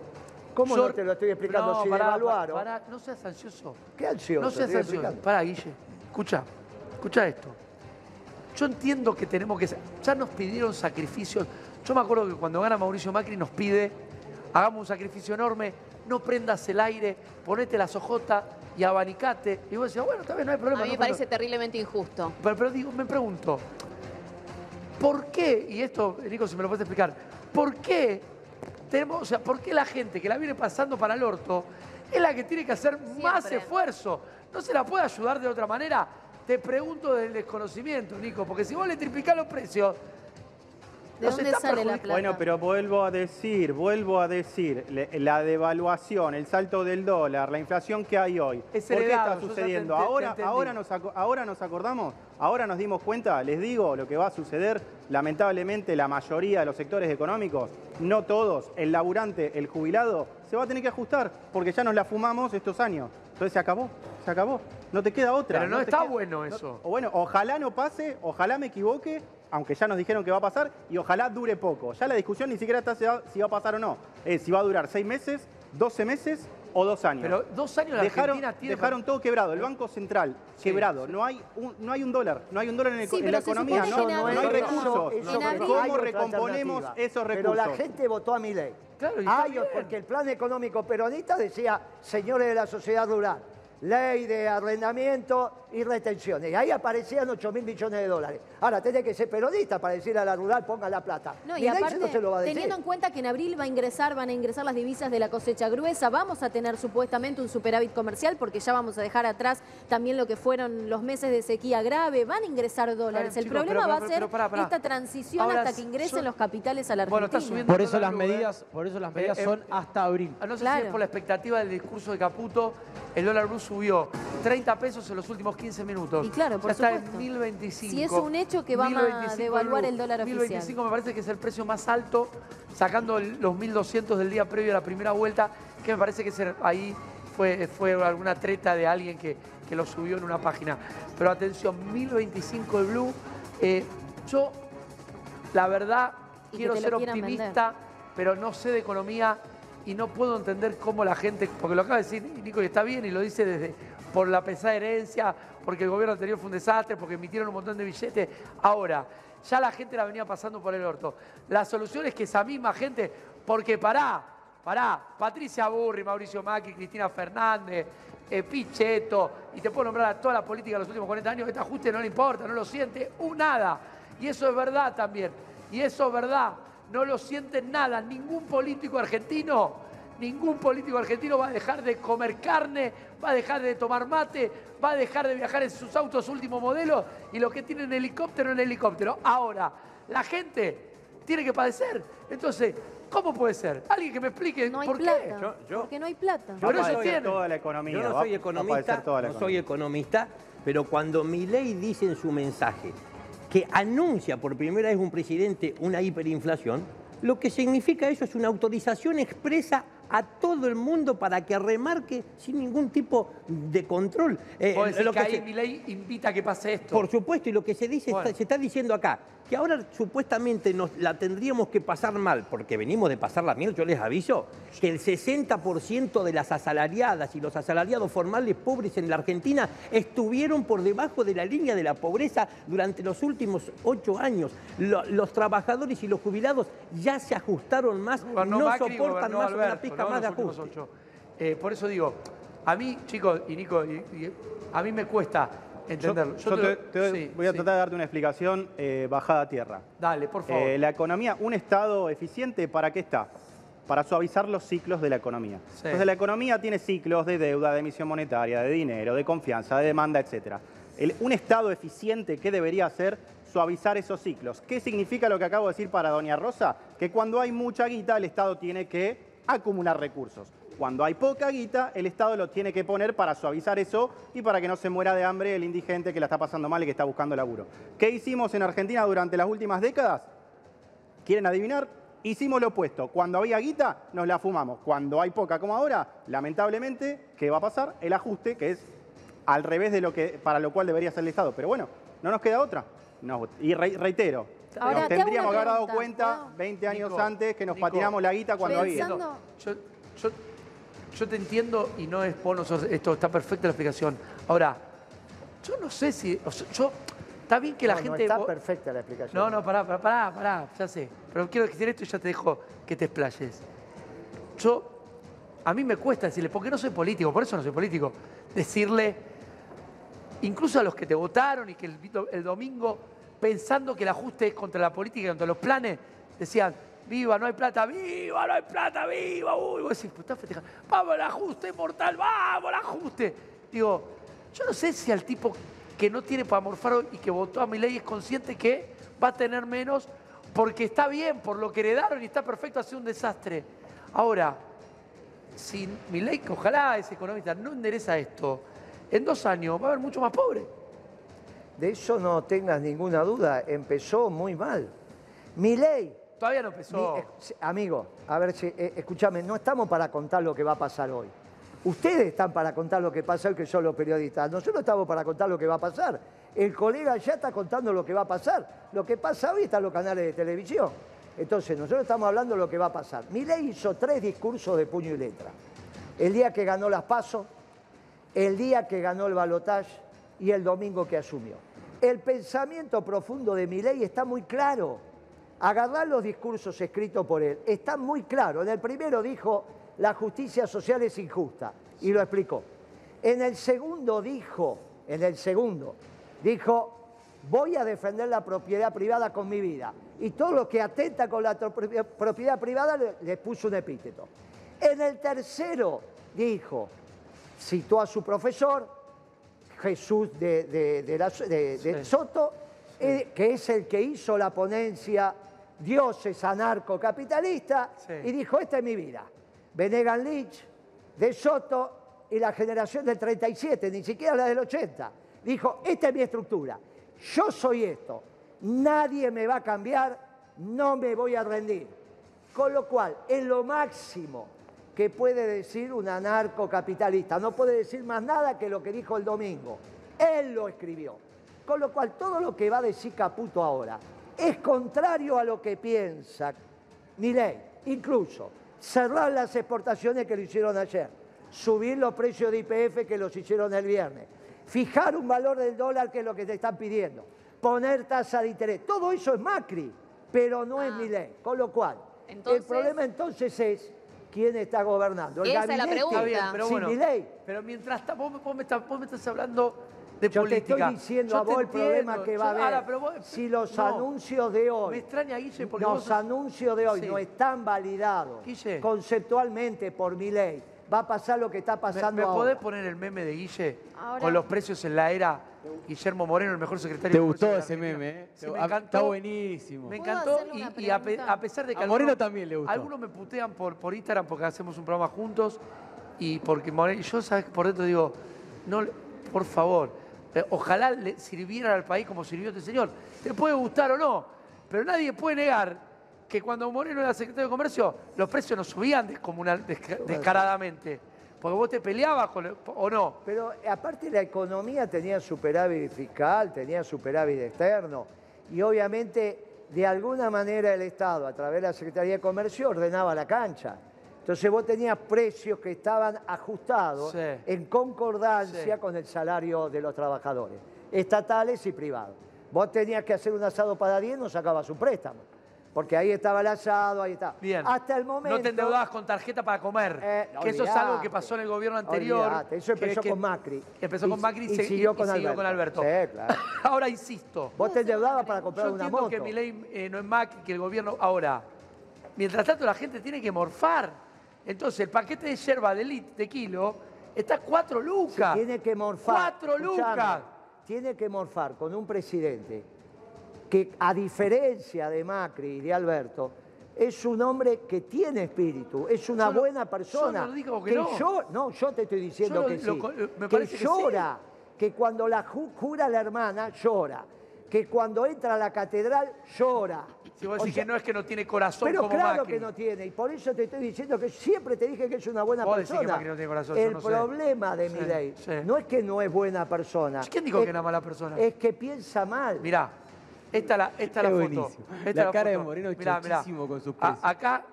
¿Cómo yo- no te lo estoy explicando No, si pará, devaluaron? pará, no seas ansioso. ¿Qué ansioso? No seas ansioso. Pará, Guille. Escucha, escucha esto. Yo entiendo que tenemos que... Ya nos pidieron sacrificios. Yo me acuerdo que cuando gana Mauricio Macri nos pide, hagamos un sacrificio enorme, no prendas el aire, ponete las ojotas y abanicate. Y vos decías, bueno, tal vez no hay problema. A mí me parece terriblemente injusto. pero, pero digo, me pregunto, ¿por qué? Y esto, Nico, si me lo puedes explicar, ¿por qué tenemos, o sea, por qué la gente que la viene pasando para el orto es la que tiene que hacer más esfuerzo? ¿No se la puede ayudar de otra manera? Te pregunto del desconocimiento, Nico, porque si vos le triplicás los precios, ¿De nos dónde está sale la plata? Bueno, pero vuelvo a decir, vuelvo a decir, le- la devaluación, el salto del dólar, la inflación que hay hoy. Es ¿Por qué está te sucediendo? te ahora, ahora, nos aco- ahora nos acordamos, ahora nos dimos cuenta, les digo lo que va a suceder. Lamentablemente, la mayoría de los sectores económicos, no todos, el laburante, el jubilado, se va a tener que ajustar porque ya nos la fumamos estos años. Entonces se acabó, se acabó. No te queda otra. Pero no está queda- bueno no- eso. o bueno, ojalá no pase, ojalá me equivoque, aunque ya nos dijeron que va a pasar, y ojalá dure poco. Ya la discusión ni siquiera está si va, a pasar o no. Es si va a durar seis meses, doce meses o dos años. Pero dos años la dejaron, Argentina tiene... dejaron todo quebrado, el Banco Central Sí, quebrado, sí. No, hay un, no hay un dólar, no hay un dólar en, el- Sí, en pero la economía, no, hay recursos. ¿Cómo recomponemos esos Pero la recursos? gente votó a mi ley. Claro, y porque el plan económico peronista decía, señores de la sociedad rural, ley de arrendamiento y retenciones. Y ahí aparecían 8 mil millones de dólares. Ahora, tenés que ser peronista para decirle a la rural, ponga la plata. No, y aparte, no se lo va a decir. teniendo en cuenta que en abril va a ingresar, van a ingresar las divisas de la cosecha gruesa, vamos a tener supuestamente un superávit comercial porque ya vamos a dejar atrás también lo que fueron los meses de sequía grave, van a ingresar dólares. El problema pero- va a pero- ser esta transición Ahora, hasta que ingresen yo- los capitales a la Argentina. Bueno, está subiendo Por el eso dólar las blue, ¿eh? medidas, por eso las medidas Eh, eh, son hasta abril. Ah, No sé si es por la expectativa del discurso de Caputo, el dólar blue subió 30 pesos en los últimos 15 minutos. Y claro, por ya está supuesto. en 1025. Si es un hecho que van a 1025 devaluar el dólar oficial. 1025 me parece que es el precio más alto, sacando los 1200 del día previo a la primera vuelta, que me parece que ser- ahí fue, fue alguna treta de alguien que, que lo subió en una página. Pero atención, 1025 el blue. Eh, yo, la verdad, Y quiero ser optimista, pero no sé de economía y no puedo entender cómo la gente, porque lo acaba de decir Nico y está bien y lo dice desde por la pesada herencia, porque el gobierno anterior fue un desastre, porque emitieron un montón de billetes. Ahora, ya la gente la venía pasando por el orto. La solución es que esa misma gente, porque pará, pará, Patricia Burri, Mauricio Macri, Cristina Fernández, eh, Pichetto, y te puedo nombrar a toda la política de los últimos 40 años, este ajuste no le importa, no lo siente, un nada. Y eso es verdad también. Y eso es verdad. No lo siente nada. Ningún político argentino ningún político argentino va a dejar de comer carne, va a dejar de tomar mate, va a dejar de viajar en sus autos último modelo y los que tienen helicóptero en helicóptero. Ahora, la gente tiene que padecer. Entonces, ¿cómo puede ser? Alguien que me explique No por plata. qué. Yo- yo- Porque no hay plata. Yo no eso soy- tiene. toda la economía. Yo no soy economista, no soy economista, pero cuando Milei dice en su mensaje que anuncia por primera vez un presidente una hiperinflación, lo que significa eso es una autorización expresa a todo el mundo para que remarque sin ningún tipo de control. Eh, lo que que ahí se- Milei invita a que pase esto. por supuesto, y lo que se dice, Bueno. está- se está diciendo acá, que ahora supuestamente nos la tendríamos que pasar mal, porque venimos de pasar la miel, yo les aviso, que el 60% de las asalariadas y los asalariados formales pobres en la Argentina estuvieron por debajo de la línea de la pobreza durante los últimos ocho años. Lo- los trabajadores y los jubilados ya se ajustaron más, no Macri, soportan más una pizca ¿no? más de ajuste. Eh, por eso digo, a mí, chicos, y Nico, y- y- a mí me cuesta entenderlo. yo te te- lo- te- sí, voy a sí. tratar de darte una explicación eh, bajada a tierra. Dale, por favor. Eh, la economía, un Estado eficiente, ¿para qué está? Para suavizar los ciclos de la economía. Sí. Entonces la economía tiene ciclos de deuda, de emisión monetaria, de dinero, de confianza, de demanda, etc. un Estado eficiente, ¿qué debería hacer? Suavizar esos ciclos. ¿Qué significa lo que acabo de decir para Doña Rosa? Que cuando hay mucha guita, el Estado tiene que acumular recursos. Cuando hay poca guita, el Estado lo tiene que poner para suavizar eso y para que no se muera de hambre el indigente que la está pasando mal y que está buscando laburo. ¿Qué hicimos en Argentina durante las últimas décadas? ¿Quieren adivinar? Hicimos lo opuesto. Cuando había guita, nos la fumamos. Cuando hay poca como ahora, lamentablemente, ¿qué va a pasar? El ajuste, que es al revés de lo que para lo cual debería ser el Estado. Pero bueno, no nos queda otra. No, y re- reitero, Ahora, nos tendríamos que haber dado cuenta ¿puedo? 20 años Nico, antes que nos Nico, patinamos la guita cuando había. Pensando- Yo, yo, yo te entiendo y no es vos no sos- esto está perfecta la explicación. Ahora, yo no sé si. o sea, yo, está bien que la No, no gente. está perfecta la explicación. No, no, pará, pará, pará, pará, ya sé. Pero quiero decir esto y ya te dejo que te explayes. Yo, a mí me cuesta decirle, porque no soy político, por eso no soy político, decirle, incluso a los que te votaron y que el, el domingo, pensando que el ajuste es contra la política y contra los planes, decían, viva, no hay plata, viva, no hay plata, viva, uy, vos decís, estás festejando, vamos al ajuste mortal, vamos al ajuste. Digo, yo no sé si al tipo que no tiene para morfar y que votó a mi ley es consciente que va a tener menos porque está bien, por lo que heredaron y está perfecto, ha sido un desastre. Ahora, si mi ley, que ojalá ese economista no endereza esto, en dos años va a haber mucho más pobre. De eso no tengas ninguna duda. Empezó muy mal. Mi ley. Todavía no empezó. amigo, a ver si. eh, escúchame, no estamos para contar lo que va a pasar hoy. Ustedes están para contar lo que pasa hoy, que son los periodistas. Nosotros estamos para contar lo que va a pasar. El colega ya está contando lo que va a pasar. Lo que pasa hoy está en los canales de televisión. Entonces, nosotros estamos hablando de lo que va a pasar. Milei hizo tres discursos de puño y letra. El día que ganó las PASO, el día que ganó el balotaje y el domingo que asumió. El pensamiento profundo de Milei está muy claro. Agarrar los discursos escritos por él, está muy claro. En el primero dijo, la justicia social es injusta, y lo explicó. En el segundo dijo, en el segundo, dijo, voy a defender la propiedad privada con mi vida. Y todo lo que atenta con la tro- propiedad privada le, le puso un epíteto. En el tercero dijo, citó a su profesor, Jesús de, de- de la- de- de Soto, eh, que es el que hizo la ponencia Dioses anarcocapitalista, Sí. y dijo, esta es mi vida. Venegan Lynch, de Soto y la generación del 37, ni siquiera la del 80. Dijo, esta es mi estructura, yo soy esto, nadie me va a cambiar, no me voy a rendir. Con lo cual, es lo máximo que puede decir un anarcocapitalista. No puede decir más nada que lo que dijo el domingo. Él lo escribió. Con lo cual, todo lo que va a decir Caputo ahora es contrario a lo que piensa Milei. Incluso cerrar las exportaciones que lo hicieron ayer, subir los precios de IPF que los hicieron el viernes, fijar un valor del dólar que es lo que te están pidiendo, poner tasa de interés. Todo eso es Macri, pero no es Ah. Milei. Con lo cual, Entonces- el problema entonces es quién está gobernando. El Esa es la gabinete pregunta. Está bien, pero sin bueno. Milei. Pero mientras vos, vos me estás, vos me estás hablando de Yo te política. estoy diciendo Yo a vos el problema entiendo. que va Yo- a haber. ahora, pero vos- si los no. anuncios de hoy. Me extraña, Guille, porque los vos anuncios de hoy Sí. no están validados Guille. conceptualmente por mi ley. Va a pasar lo que está ¿Me, pasando me ahora. podés poner el meme de Guille Ahora- con los precios en la era Guillermo Moreno, el mejor secretario Te de gustó de ese meme, ¿eh? Sí, me encantó. Está buenísimo. Me ¿Puedo encantó y, a, pe- pregunta? a pesar de que A Moreno algunos- también le gustó. Algunos me putean por, por Instagram porque hacemos un programa juntos y porque Moreno, y yo sabes que por dentro digo, no, por favor, eh, ojalá le sirviera al país como sirvió este señor. Te puede gustar o no, pero nadie puede negar que cuando Moreno era secretario de Comercio, los precios no subían descomunal, desca- descaradamente. Porque vos te peleabas con, el- o no. Pero aparte la economía tenía superávit fiscal, tenía superávit externo y obviamente de alguna manera el Estado a través de la Secretaría de Comercio ordenaba la cancha. Entonces vos tenías precios que estaban ajustados Sí. en concordancia Sí. con el salario de los trabajadores, estatales y privados. Vos tenías que hacer un asado para 10, no sacabas un préstamo. Porque ahí estaba el asado, ahí está. Bien. Hasta el momento. No te endeudabas con tarjeta para comer. Eh, que eso es algo que pasó en el gobierno anterior. Olvidate, Eso empezó que- con Macri. Empezó con Macri y, y siguió y con siguió Alberto. con Alberto. Sí, claro. Ahora insisto. Vos te endeudabas para comprar Yo una entiendo moto. que Milei eh, no es Macri, que el gobierno. Ahora, mientras tanto la gente tiene que morfar. Entonces, el paquete de yerba de, lit- de kilo está 4 lucas. Tiene que morfar. 4 escuchame, lucas. Tiene que morfar con un presidente que, a diferencia de Macri y de Alberto, es un hombre que tiene espíritu, es una Yo no- buena persona. yo no digo que no. yo, no, yo te estoy diciendo Yo que lo sí. me que llora, que cuando la ju- jura la hermana, llora. Que cuando entra a la catedral, llora. Si vos O decís sea, que no es que no tiene corazón Pero como claro Macri. que no tiene, y por eso te estoy diciendo que siempre te dije que es una buena Vos decís que persona. Macri no tiene corazón, El no sé. problema de Milei sí. no es que no es buena persona. ¿Quién dijo es, que era mala persona? Es que piensa mal. Mirá, esta es la, esta es la foto. Esta La es cara de foto. Moreno Mirá, mirá. chochísimo con sus A- precios. acá,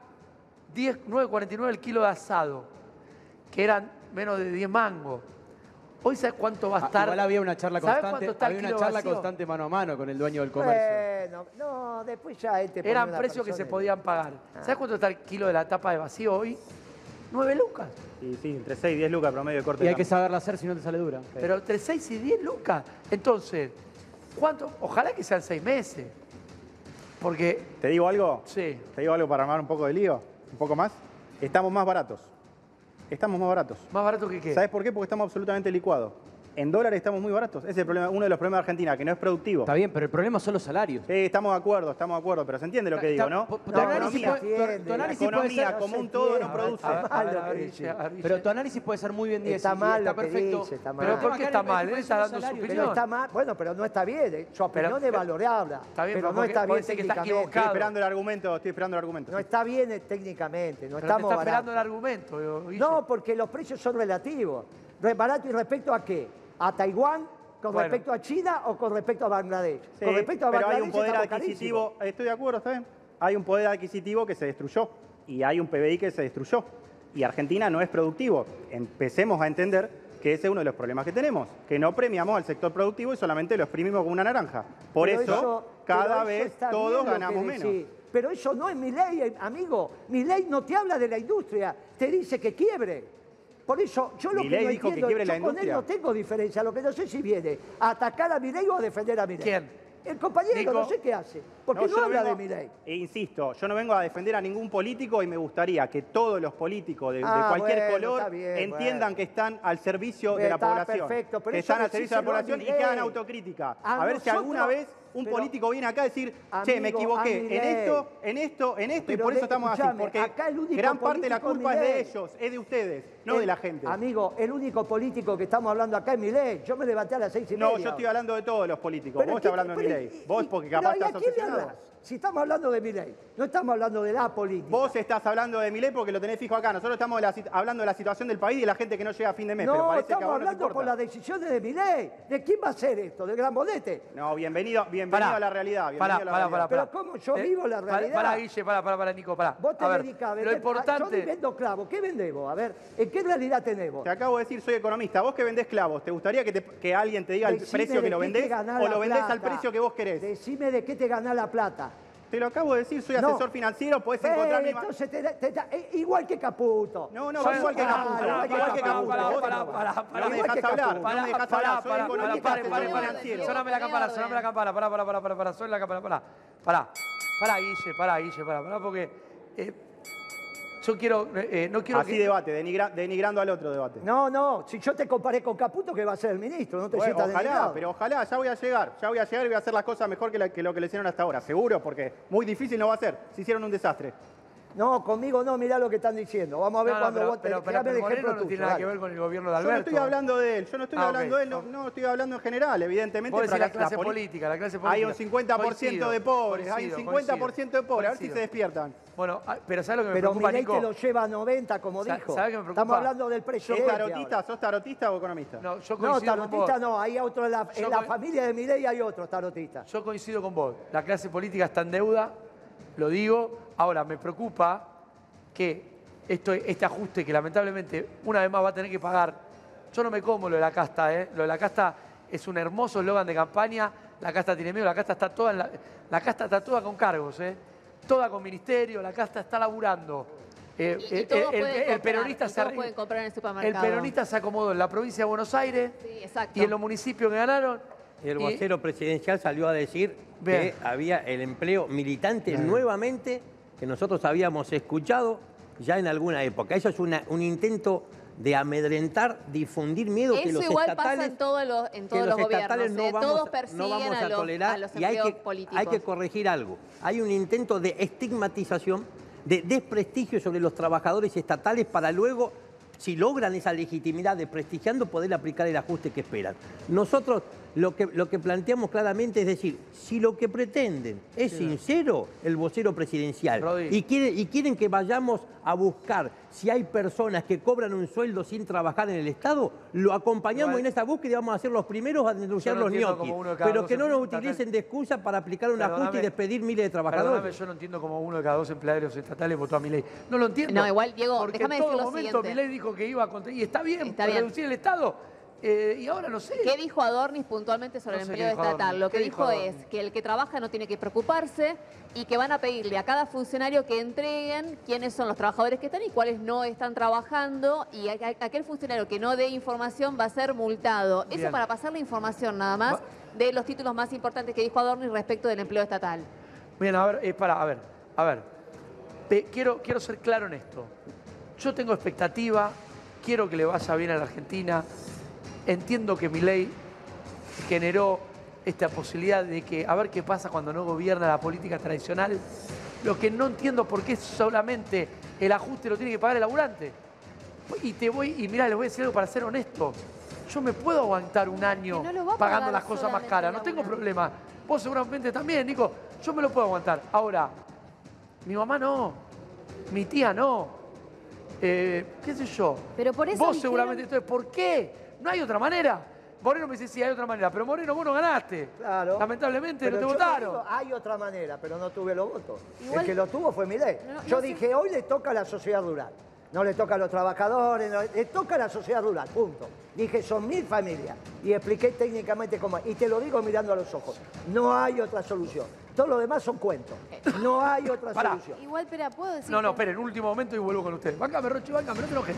10, 9.49 el kilo de asado, que eran menos de 10 mangos. Hoy sabes cuánto va a Ah, estar. Igual había una charla ¿Sabés constante, había una charla vacío? constante mano a mano con el dueño del comercio. Bueno, no, después ya este ponía Eran una precios que se y- podían pagar. ¿Sabes cuánto está el kilo de la tapa de vacío hoy? 9 lucas. Y sí, entre 6 y 10 lucas promedio de corte. y hay que saberla hacer si no te sale dura. Pero entre 6 y 10 lucas. Entonces, ¿cuánto? Ojalá que sean 6 meses. Porque, ¿Te digo algo? sí, ¿Te digo algo para armar un poco de lío? ¿Un poco más? Estamos más baratos. Estamos más baratos. más barato que qué. ¿Sabes por qué? Porque estamos absolutamente licuados. En dólares estamos muy baratos. Ese es el problema, uno de los problemas de Argentina, que no es productivo. Está bien, pero el problema son los salarios. Sí, estamos de acuerdo, estamos de acuerdo, pero se entiende lo que Está- digo, ¿no? tu La análisis economía, puede- tu- tu entiende, la puede economía ser- como un todo no produce. A ver, a ver, Malo a ver, que Guille, a ver, Guille. Pero tu análisis puede ser muy bien 10 Está mal está perfecto. dice, está Pero mal. ¿por qué está mal? Él está dando su opinión. no está mal, bueno, pero no está bien. eh, Su opinión es valorable. Está bien, pero no está bien está técnicamente. Estoy equivocado. esperando el argumento, estoy esperando el argumento. No está bien eh, técnicamente, no estamos está esperando el argumento. No, porque los precios son relativos. Re- ¿Barato y respecto a qué? ¿A Taiwán? ¿Con Bueno. respecto a China o con respecto a Bangladesh? Sí, con respecto a pero hay Bangladesh un poder adquisitivo, estoy de acuerdo, está bien. Hay un poder adquisitivo que se destruyó y hay un PBI que se destruyó. Y Argentina no es productivo. Empecemos a entender que ese es uno de los problemas que tenemos, que no premiamos al sector productivo y solamente lo exprimimos como una naranja. Por eso, cada vez todos ganamos menos. Pero eso no es mi ley, amigo. Mi ley no te habla de la industria, te dice que quiebre. Por eso, yo lo Milei que no dijo que entiendo, quiebre yo la con él industria. no tengo diferencia. Lo que no sé si viene a atacar a mi ley o a defender a mi ley. ¿Quién? El compañero, Nico. no sé qué hace. Porque no, yo habla vengo- de mi ley. E insisto, yo no vengo a defender a ningún político y me gustaría que todos los políticos de, de Ah, cualquier bueno, color bien, entiendan bueno. que están al servicio de la población. perfecto, pero que están al servicio de la población y Milei. que hagan autocrítica. A A, ver si alguna vez un pero- político viene acá a decir, che, me equivoqué en Milei. esto, en esto, en esto y por eso estamos así. Porque acá el único gran parte de la culpa es de Milei. ellos, es de ustedes, no El- de la gente. Amigo, el único político que estamos hablando acá es mi ley. Yo me levanté a las seis y No, media. yo estoy hablando de todos los políticos. Pero Vos ¿qué- estás hablando de mi pero ley. y- Vos porque capaz ¿y a estás obsesionado. Si estamos hablando de mi ley, no estamos hablando de la política. Vos estás hablando de mi ley porque lo tenés fijo acá. Nosotros estamos de la sit- hablando de la situación del país y de la gente que no llega a fin de mes. pero no, que a estamos no hablando por las decisiones de mi ley. ¿De quién va a ser esto? ¿De Gran Bonete? No, bienvenido, bienvenido Pará. a la realidad. Bienvenido Pará, a la pará, realidad. pará, Pero ¿cómo yo vivo la realidad? Pará, Guille, pará, pará, pará, Nico, pará. Vos te A ver, dedicás a Lo vender. Yo importante... ni vendo clavos. ¿Qué vendemos? A ver, ¿en qué realidad tenemos? Te acabo de decir, soy economista. Vos que vendés clavos, ¿te gustaría que, te- que alguien te diga el precio que lo vendés o lo vendés al precio que vos querés? Decime de qué te ganás la plata. Te lo acabo de decir, soy No. asesor financiero, podés Eh, encontrar mi... entonces te da- te eh, igual que Caputo. No, no, igual que Caputo, igual que Caputo. no. pará, me hablar, Caputo. no me dejás Pará, hablar, soy economista, asesor financiero. Soname la campana, soname la campana, pará, pará, pará, pará, pará, la campana, pará. Pará, pará, Guille, pará, Guille, pará, pará, porque eh, yo quiero, eh, no quiero Así que... debate, denigra- denigrando al otro debate. No, no, si yo te comparé con Caputo, que va a ser el ministro, no te Bueno, sientas ojalá, denigrado. pero ojalá, ya voy a llegar, ya voy a llegar y voy a hacer las cosas mejor que, la- que lo que le hicieron hasta ahora, seguro, porque muy difícil no va a ser, si hicieron un desastre. No, conmigo no, mirá lo que están diciendo. Vamos a ver No, no, cuando pero, vos te pero, pero, el pero ejemplo no tuyo, tiene nada dale. que ver con el gobierno de Yo no Alberto. estoy hablando de él, yo no estoy Ah, hablando de él, no, no estoy hablando en general, evidentemente. Vos decís la clase política, la clase Hay política. un 50% de Coincido, pobres, hay un coincido, 50% de pobres, a ver si coincido. se despiertan. Bueno, ah, pero ¿sabes lo que me Pero preocupa, Nico? te lo lleva a 90, como Sa- dijo. ¿sabe qué me preocupa? Estamos hablando del ¿Sos presidente. tarotista, ahora. sos tarotista o economista? No, yo No, coincido con tarotista vos. no, hay otro en la, en familia de Milei hay otros tarotistas. Yo coincido con vos. La clase política está en deuda, lo digo. Ahora, me preocupa que esto, este ajuste que lamentablemente una vez más va a tener que pagar. Yo no me como lo de la casta, ¿eh? Lo de la casta es un hermoso eslogan de campaña. La casta tiene miedo, la casta está toda en la, la casta está toda con cargos, ¿eh? Toda con ministerio, la casta está laburando. Eh, Y- y eh, todos el, comprar, peronista se en el El peronista se acomodó en la provincia de Buenos Aires Sí, exacto. y en los municipios que ganaron. Y el y- vocero presidencial salió a decir Bien. que había el empleo militante nuevamente que nosotros habíamos escuchado ya en alguna época. Eso es una- un intento de amedrentar, difundir miedo que Eso los igual estatales pasa en todos los, en que todos los, los estatales gobiernos. no ¿eh? vamos, Todos no vamos a, a los, tolerar a los y hay que, políticos. hay que corregir algo. Hay un intento de estigmatización, de desprestigio sobre los trabajadores estatales para luego, si logran esa legitimidad de prestigiando, poder aplicar el ajuste que esperan. Nosotros lo que, lo que planteamos claramente es decir, si lo que pretenden es sincero, el vocero presidencial, y, quiere- y quieren que vayamos a buscar si hay personas que cobran un sueldo sin trabajar en el Estado, lo acompañamos en esa búsqueda y vamos a ser los primeros a denunciar no los ñoquis. Pero que no nos utilicen de excusa para aplicar un ajuste y despedir miles de trabajadores. yo no entiendo cómo uno de cada dos empleadores estatales votó a Milei. No lo entiendo. No, igual, Diego, Porque déjame en todo decir lo momento siguiente. Milei dijo que iba a contra... Y está bien, Está por bien. reducir el Estado. Eh, y ahora no sé. ¿Qué dijo Adornis puntualmente sobre No el empleo estatal? Adornis. Lo que ¿Qué dijo, dijo es que el que trabaja no tiene que preocuparse y que van a pedirle a cada funcionario que entreguen quiénes son los trabajadores que están y cuáles no están trabajando y aquel funcionario que no dé información va a ser multado. Eso para pasar la información nada más de los títulos más importantes que dijo Adornis respecto del empleo estatal. Bien, a ver, eh, para, a ver, a ver. Pe- quiero, quiero ser claro en esto. Yo tengo expectativa, quiero que le vaya bien a la Argentina. Entiendo que mi ley generó esta posibilidad de que a ver qué pasa cuando no gobierna la política tradicional. Lo que no entiendo por qué solamente el ajuste lo tiene que pagar el laburante. Y te voy, y mira, les voy a decir algo para ser honesto. Yo me puedo aguantar un año no pagando las cosas más caras, no tengo problema. Vos seguramente también, Nico. Yo me lo puedo aguantar. Ahora, mi mamá no, mi tía no, eh, qué sé yo. Pero por eso Vos dijeron- seguramente, entonces, ¿por qué? No hay otra manera. Moreno me dice, sí, hay otra manera, pero Moreno, vos no ganaste. Claro. Lamentablemente Pero no te votaron. digo, hay otra manera, pero no tuve los votos. Igual- El que lo tuvo fue Milei. No, yo no sé. dije, hoy le toca a la sociedad rural. No le toca a los trabajadores, no, le toca a la sociedad rural, punto. Dije, son mil familias. Y expliqué técnicamente cómo. Y te lo digo mirando a los ojos. No hay otra solución. Todo lo demás son cuentos. No hay otra Pará. solución. Igual, pero ¿puedo decir? No, no, esperen, un último momento y vuelvo con ustedes. Bancame, Rochi, bancame, no te enojes.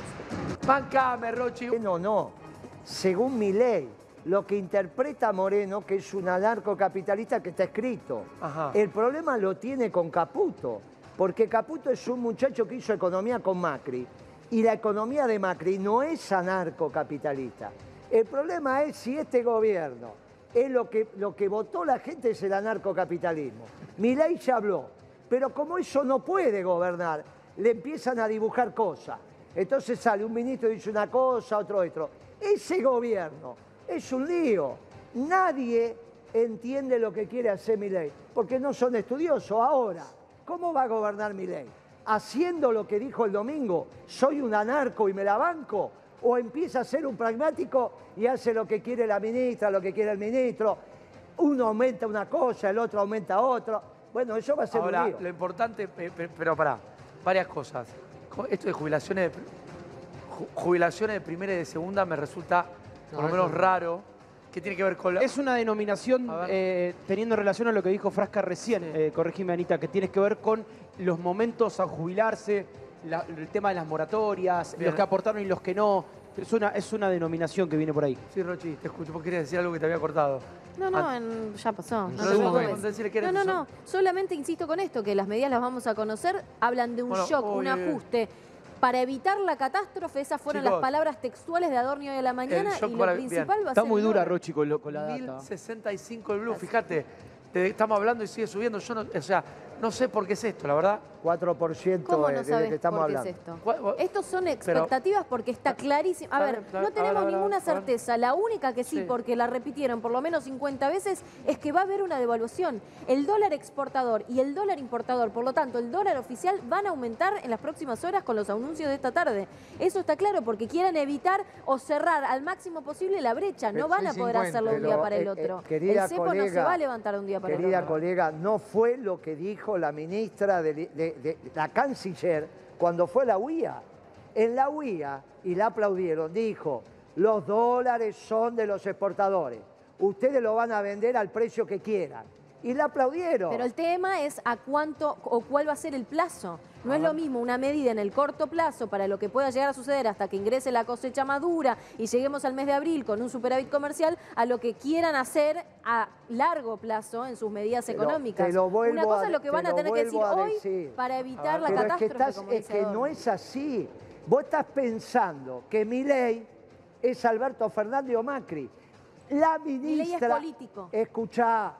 Bancame, Rochi. No, no. Según mi ley, lo que interpreta Moreno, que es un anarcocapitalista que está escrito. Ajá. El problema lo tiene con Caputo, porque Caputo es un muchacho que hizo economía con Macri. Y la economía de Macri no es anarcocapitalista. El problema es si este gobierno es lo que, lo que votó la gente es el anarcocapitalismo. Milei ya habló, pero como eso no puede gobernar, le empiezan a dibujar cosas. Entonces sale un ministro y dice una cosa, otro otro. Ese gobierno es un lío. Nadie entiende lo que quiere hacer Milei, porque no son estudiosos. Ahora, ¿cómo va a gobernar Milei? Haciendo lo que dijo el domingo, soy un anarco y me la banco, o empieza a ser un pragmático y hace lo que quiere la ministra, lo que quiere el ministro. Uno aumenta una cosa, el otro aumenta otra. Bueno, eso va a ser Ahora, un lío. lo importante, eh, pe- pero pará, varias cosas. Esto de jubilaciones jubilaciones de primera y de segunda me resulta por lo No, menos raro. ¿Qué tiene que ver con la... Es una denominación eh, teniendo relación a lo que dijo Frasca recién, eh, corregime Anita, que tiene que ver con los momentos a jubilarse, la- el tema de las moratorias, Bien. los que aportaron y los que no. Es una, es una denominación que viene por ahí. Sí, Rochi, te escucho. Vos querías decir algo que te había cortado. No, no, Ah, en- ya pasó. No, No, no. Solamente insisto con esto, que las medidas las vamos a conocer. Hablan de un Bueno, shock, un ajuste. Para evitar la catástrofe, esas fueron Chicos, las palabras textuales de Adornio de la mañana y lo para- principal bien. va a Está ser muy dura. Rochi, con, lo- con la data. 1065 el blue, fíjate. te- estamos hablando y sigue subiendo. Yo no, o sea, no sé por qué es esto, la verdad. 4% ¿Cómo eh, no sabes que estamos por qué hablando. es esto? ¿Cuál- Estos son expectativas porque está clarísimo. A ver, no tenemos ninguna certeza. La única que sí, Sí. porque la repitieron por lo menos 50 veces, es que va a haber una devaluación. El dólar exportador y el dólar importador, por lo tanto, el dólar oficial van a aumentar en las próximas horas con los anuncios de esta tarde. Eso está claro porque quieren evitar o cerrar al máximo posible la brecha. No van a poder 6.50. hacerlo de un día para el eh, otro. eh, querida el cepo no se colega, va a levantar de un día para el Querida otro. colega, no fue lo que dijo la ministra de, de- la canciller cuando fue a la UIA. En la UIA, y la aplaudieron, dijo, los dólares son de los exportadores. Ustedes lo van a vender al precio que quieran. Y la aplaudieron. Pero el tema es a cuánto o cuál va a ser el plazo. No es lo mismo una medida en el corto plazo para lo que pueda llegar a suceder hasta que ingrese la cosecha madura y lleguemos al mes de abril con un superávit comercial a lo que quieran hacer a largo plazo en sus medidas Te lo- económicas. te lo vuelvo una cosa a- es lo que van a tener que decir hoy para evitar la Pero es que, catástrofe, estás- como es que no es así. Vos estás pensando que mi ley es Alberto Fernández o Macri. La Milei es ministra... político. Escuchá,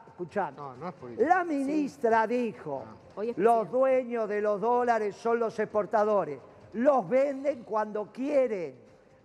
No, no es. La ministra dijo, es los dueños de los dólares son los exportadores. Los venden cuando quieren.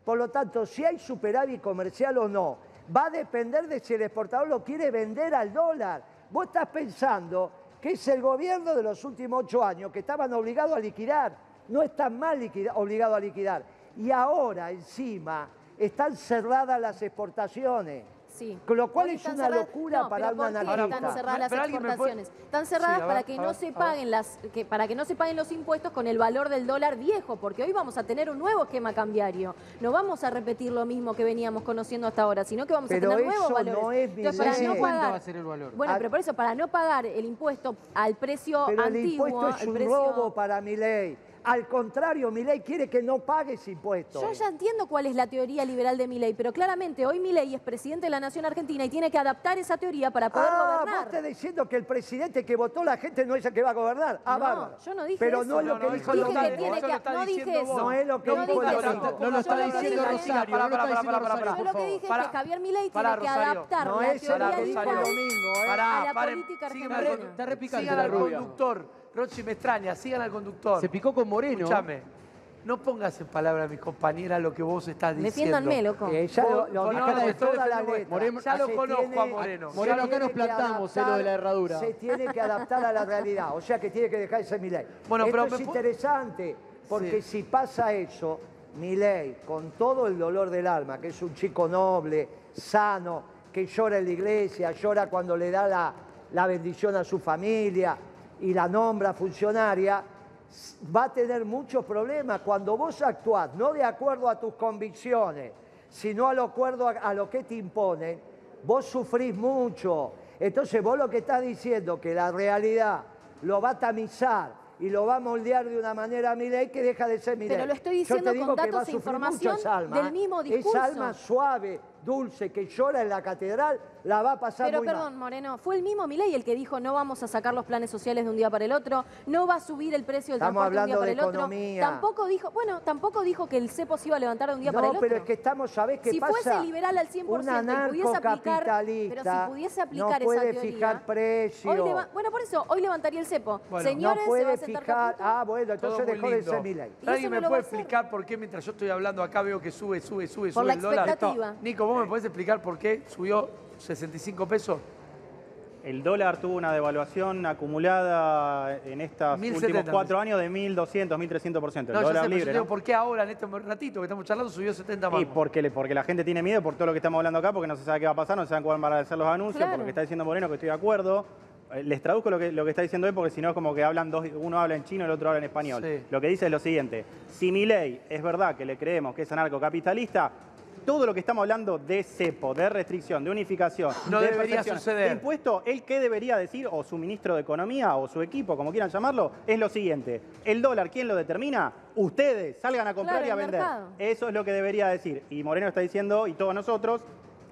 Por lo tanto, si hay superávit comercial o no, va a depender de si el exportador lo quiere vender al dólar. Vos estás pensando que es el gobierno de los últimos ocho años que estaban obligados a liquidar. No están mal obligados a liquidar. Y ahora, encima, están cerradas las exportaciones. Sí. Con lo cual Hoy es una cerradas- locura no, para pero un ¿por qué analista. están cerradas las puede- exportaciones? Están cerradas Sí, para que no se paguen las que para que no se paguen los impuestos con el valor del dólar viejo, porque hoy vamos a tener un nuevo esquema cambiario. No vamos a repetir lo mismo que veníamos conociendo hasta ahora, sino que vamos Pero a tener nuevos eso valores. no es Entonces, para no 50 pagar va a ser el valor. Bueno, pero por eso para no pagar el impuesto al precio Pero el antiguo, impuesto es un precio- robo para mi ley. Al contrario, mi ley quiere que no pagues impuestos. Yo ya entiendo cuál es la teoría liberal de Milei, pero claramente hoy Milei es presidente de la Nación Argentina y tiene que adaptar esa teoría para poder ah, gobernar. vos estás diciendo que el presidente que votó la gente no es el que va a gobernar. Ah, No, bárbaro. yo no dije Pero eso. no es lo No, que dijo no dije eso. No es lo que dijo. No lo está diciendo Rosario, no lo está diciendo Rosario, Yo lo que dije es que Javier Milei tiene que adaptar No la es teoría liberal a la política sigan argentina. al- Está la rubia. conductor. Rochi, me extraña, sigan al conductor. Se picó con Moreno. Escúchame, no pongas en palabras a mis compañeras lo que vos estás diciendo. Defiéndanme, loco. Eh, ya lo, lo no, de estoy toda la defendiendo- letra. Moreno- ya lo conozco tiene- a Moreno. Moreno, acá nos plantamos, eh, lo de la herradura. Se tiene que adaptar a la realidad, o sea que tiene que dejar ese Milei. Bueno, Esto pero es interesante, porque Sí. si pasa eso, Milei, con todo el dolor del alma, que es un chico noble, sano, que llora en la iglesia, llora cuando le da la, la bendición a su familia y la nombra funcionaria, va a tener muchos problemas cuando vos actuás no de acuerdo a tus convicciones, sino a lo acuerdo a, a lo que te imponen, vos sufrís mucho. Entonces vos lo que estás diciendo que la realidad lo va a tamizar y lo va a moldear de una manera a mi ley que deja de ser mi Pero ley. lo estoy Yo te diciendo digo con que va a datos e sufrir mucho información esa alma, del ¿eh? mismo discurso. Esa alma suave, dulce, que llora en la catedral, la va a pasar Pero muy perdón, mal. Moreno, fue el mismo Milei el que dijo no vamos a sacar los planes sociales de un día para el otro, no va a subir el precio del Estamos transporte de un día para de el otro. economía. Tampoco dijo, bueno, tampoco dijo que el cepo se iba a levantar de un día para el No, otro. pero es que estamos, ¿sabés qué si pasa? fuese liberal al 100% Un y pudiese aplicar, pero si pudiese aplicar no puede esa teoría, fijar precio. hoy leva- bueno, por eso, hoy levantaría el cepo. Bueno, Señores, no se va puede a sentar fijar. Ah, bueno, entonces dejó de ser mi ley. Y ¿Alguien me puede explicar por qué mientras yo estoy hablando acá veo que sube, sube, sube, Por sube la el dólar? expectativa. Nico, ¿vos me podés explicar por qué subió 65 pesos? El dólar tuvo una devaluación acumulada en estos 1070, últimos cuatro años de 1.200, 1.300%. El No, sé, dólar pero yo libre. ¿por qué ahora, en este ratito que estamos charlando, subió 70 más? Y porque, porque la gente tiene miedo por todo lo que estamos hablando acá, porque no se sabe qué va a pasar, no se saben cuándo van a hacer los anuncios, Claro. por lo que está diciendo Moreno, que estoy de acuerdo. Eh, Les traduzco lo que, lo que está diciendo él, porque si no es como que hablan dos, uno habla en chino y el otro habla en español. Sí. Lo que dice es lo siguiente, si mi ley es verdad que le creemos que es anarcocapitalista, todo lo que estamos hablando de cepo, de restricción, de unificación, No de debería suceder. de impuesto, ¿el qué debería decir, o su ministro de Economía, o su equipo, como quieran llamarlo? Es lo siguiente, el dólar, ¿quién lo determina? Ustedes, salgan a comprar Claro, y a vender. mercado. Eso es lo que debería decir. Y Moreno está diciendo, y todos nosotros,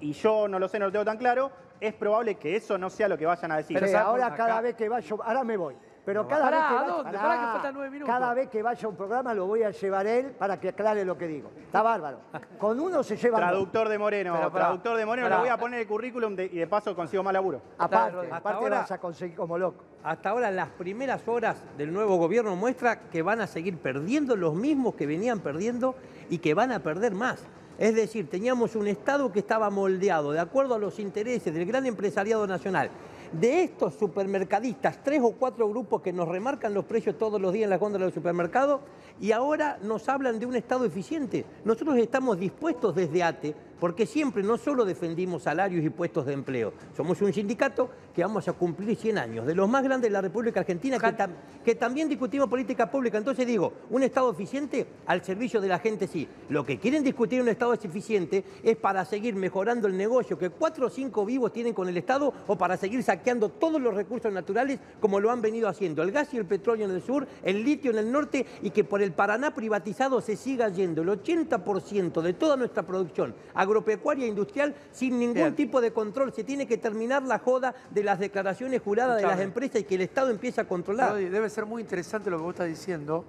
y yo no lo sé, no lo tengo tan claro, es probable que eso no sea lo que vayan a decir. Sí, ¿sabes? ahora Acá- cada vez que vaya, ahora me voy. Pero cada Pará, vez que ¿a vaya, dónde? Pará, que faltan nueve minutos. Cada vez que vaya a un programa lo voy a llevar él para que aclare lo que digo. Está bárbaro. Con uno se lleva Traductor de Moreno, Pero pará, traductor de Moreno, le voy a poner el currículum de- y de paso consigo más laburo. Aparte, Hasta aparte ahora- vas a conseguir como loco. Hasta ahora las primeras horas del nuevo gobierno muestra que van a seguir perdiendo los mismos que venían perdiendo y que van a perder más. Es decir, teníamos un Estado que estaba moldeado de acuerdo a los intereses del gran empresariado nacional. De estos supermercadistas, tres o cuatro grupos que nos remarcan los precios todos los días en las góndolas del supermercado y ahora nos hablan de un Estado eficiente. Nosotros estamos dispuestos desde ATE, porque siempre no solo defendimos salarios y puestos de empleo, somos un sindicato que vamos a cumplir 100 años, de los más grandes de la República Argentina, que, tam- que también discutimos política pública. Entonces digo, un Estado eficiente al servicio de la gente sí. Lo que quieren discutir un Estado eficiente es para seguir mejorando el negocio que cuatro o cinco vivos tienen con el Estado o para seguir saqueando todos los recursos naturales como lo han venido haciendo. El gas y el petróleo en el sur, el litio en el norte y que por el Paraná privatizado se siga yendo el 80% de toda nuestra producción agropecuaria industrial sin ningún Bien. tipo de control. Se tiene que terminar la joda de las declaraciones juradas de las empresas y que el Estado empiece a controlar. Debe ser muy interesante lo que vos estás diciendo,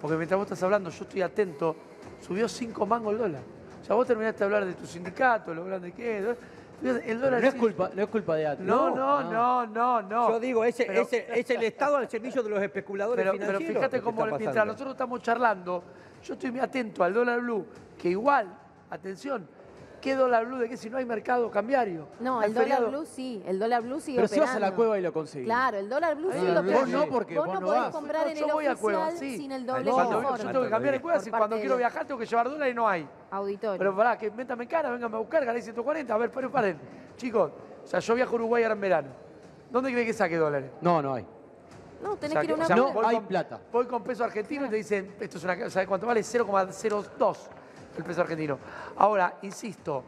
porque mientras vos estás hablando, yo estoy atento, subió cinco mangos el dólar. O sea, vos terminaste de hablar de tu sindicato, lo grande que es. El dólar No es culpa, no es culpa de ATE. No, no, no, no, no. Yo digo, ese, Pero- ese- es el Estado al servicio de los especuladores Pero, pero financieros. fíjate cómo mientras nosotros estamos charlando, yo estoy muy atento al dólar blue, que igual, atención, ¿qué dólar blue de qué si no hay mercado cambiario? No, el dólar feriado. blue sí, el dólar blue sigue Pero si vas a la cueva y lo conseguís. Claro, el dólar blue sí Ahí lo vos no, porque vos vos no no podés vas. comprar en yo el voy a oficial cueva, sí. sin el doble Cuando informe. yo tengo que cambiar de cueva, si cuando quiero viajar tengo que llevar dólares y no hay. Auditorio. Pero pará, que métame cara, véngame a buscar, gané 140. A ver, paren, paren. Chicos, o sea, yo viajo a Uruguay ahora en verano. ¿Dónde cree que saque dólares? No, no hay. no, tenés O sea, que ir a una o sea, no cueva. voy hay con- plata. Voy con peso argentino y te dicen, esto es una, ¿sabes cuánto vale? 0,02 el peso argentino. Ahora, insisto,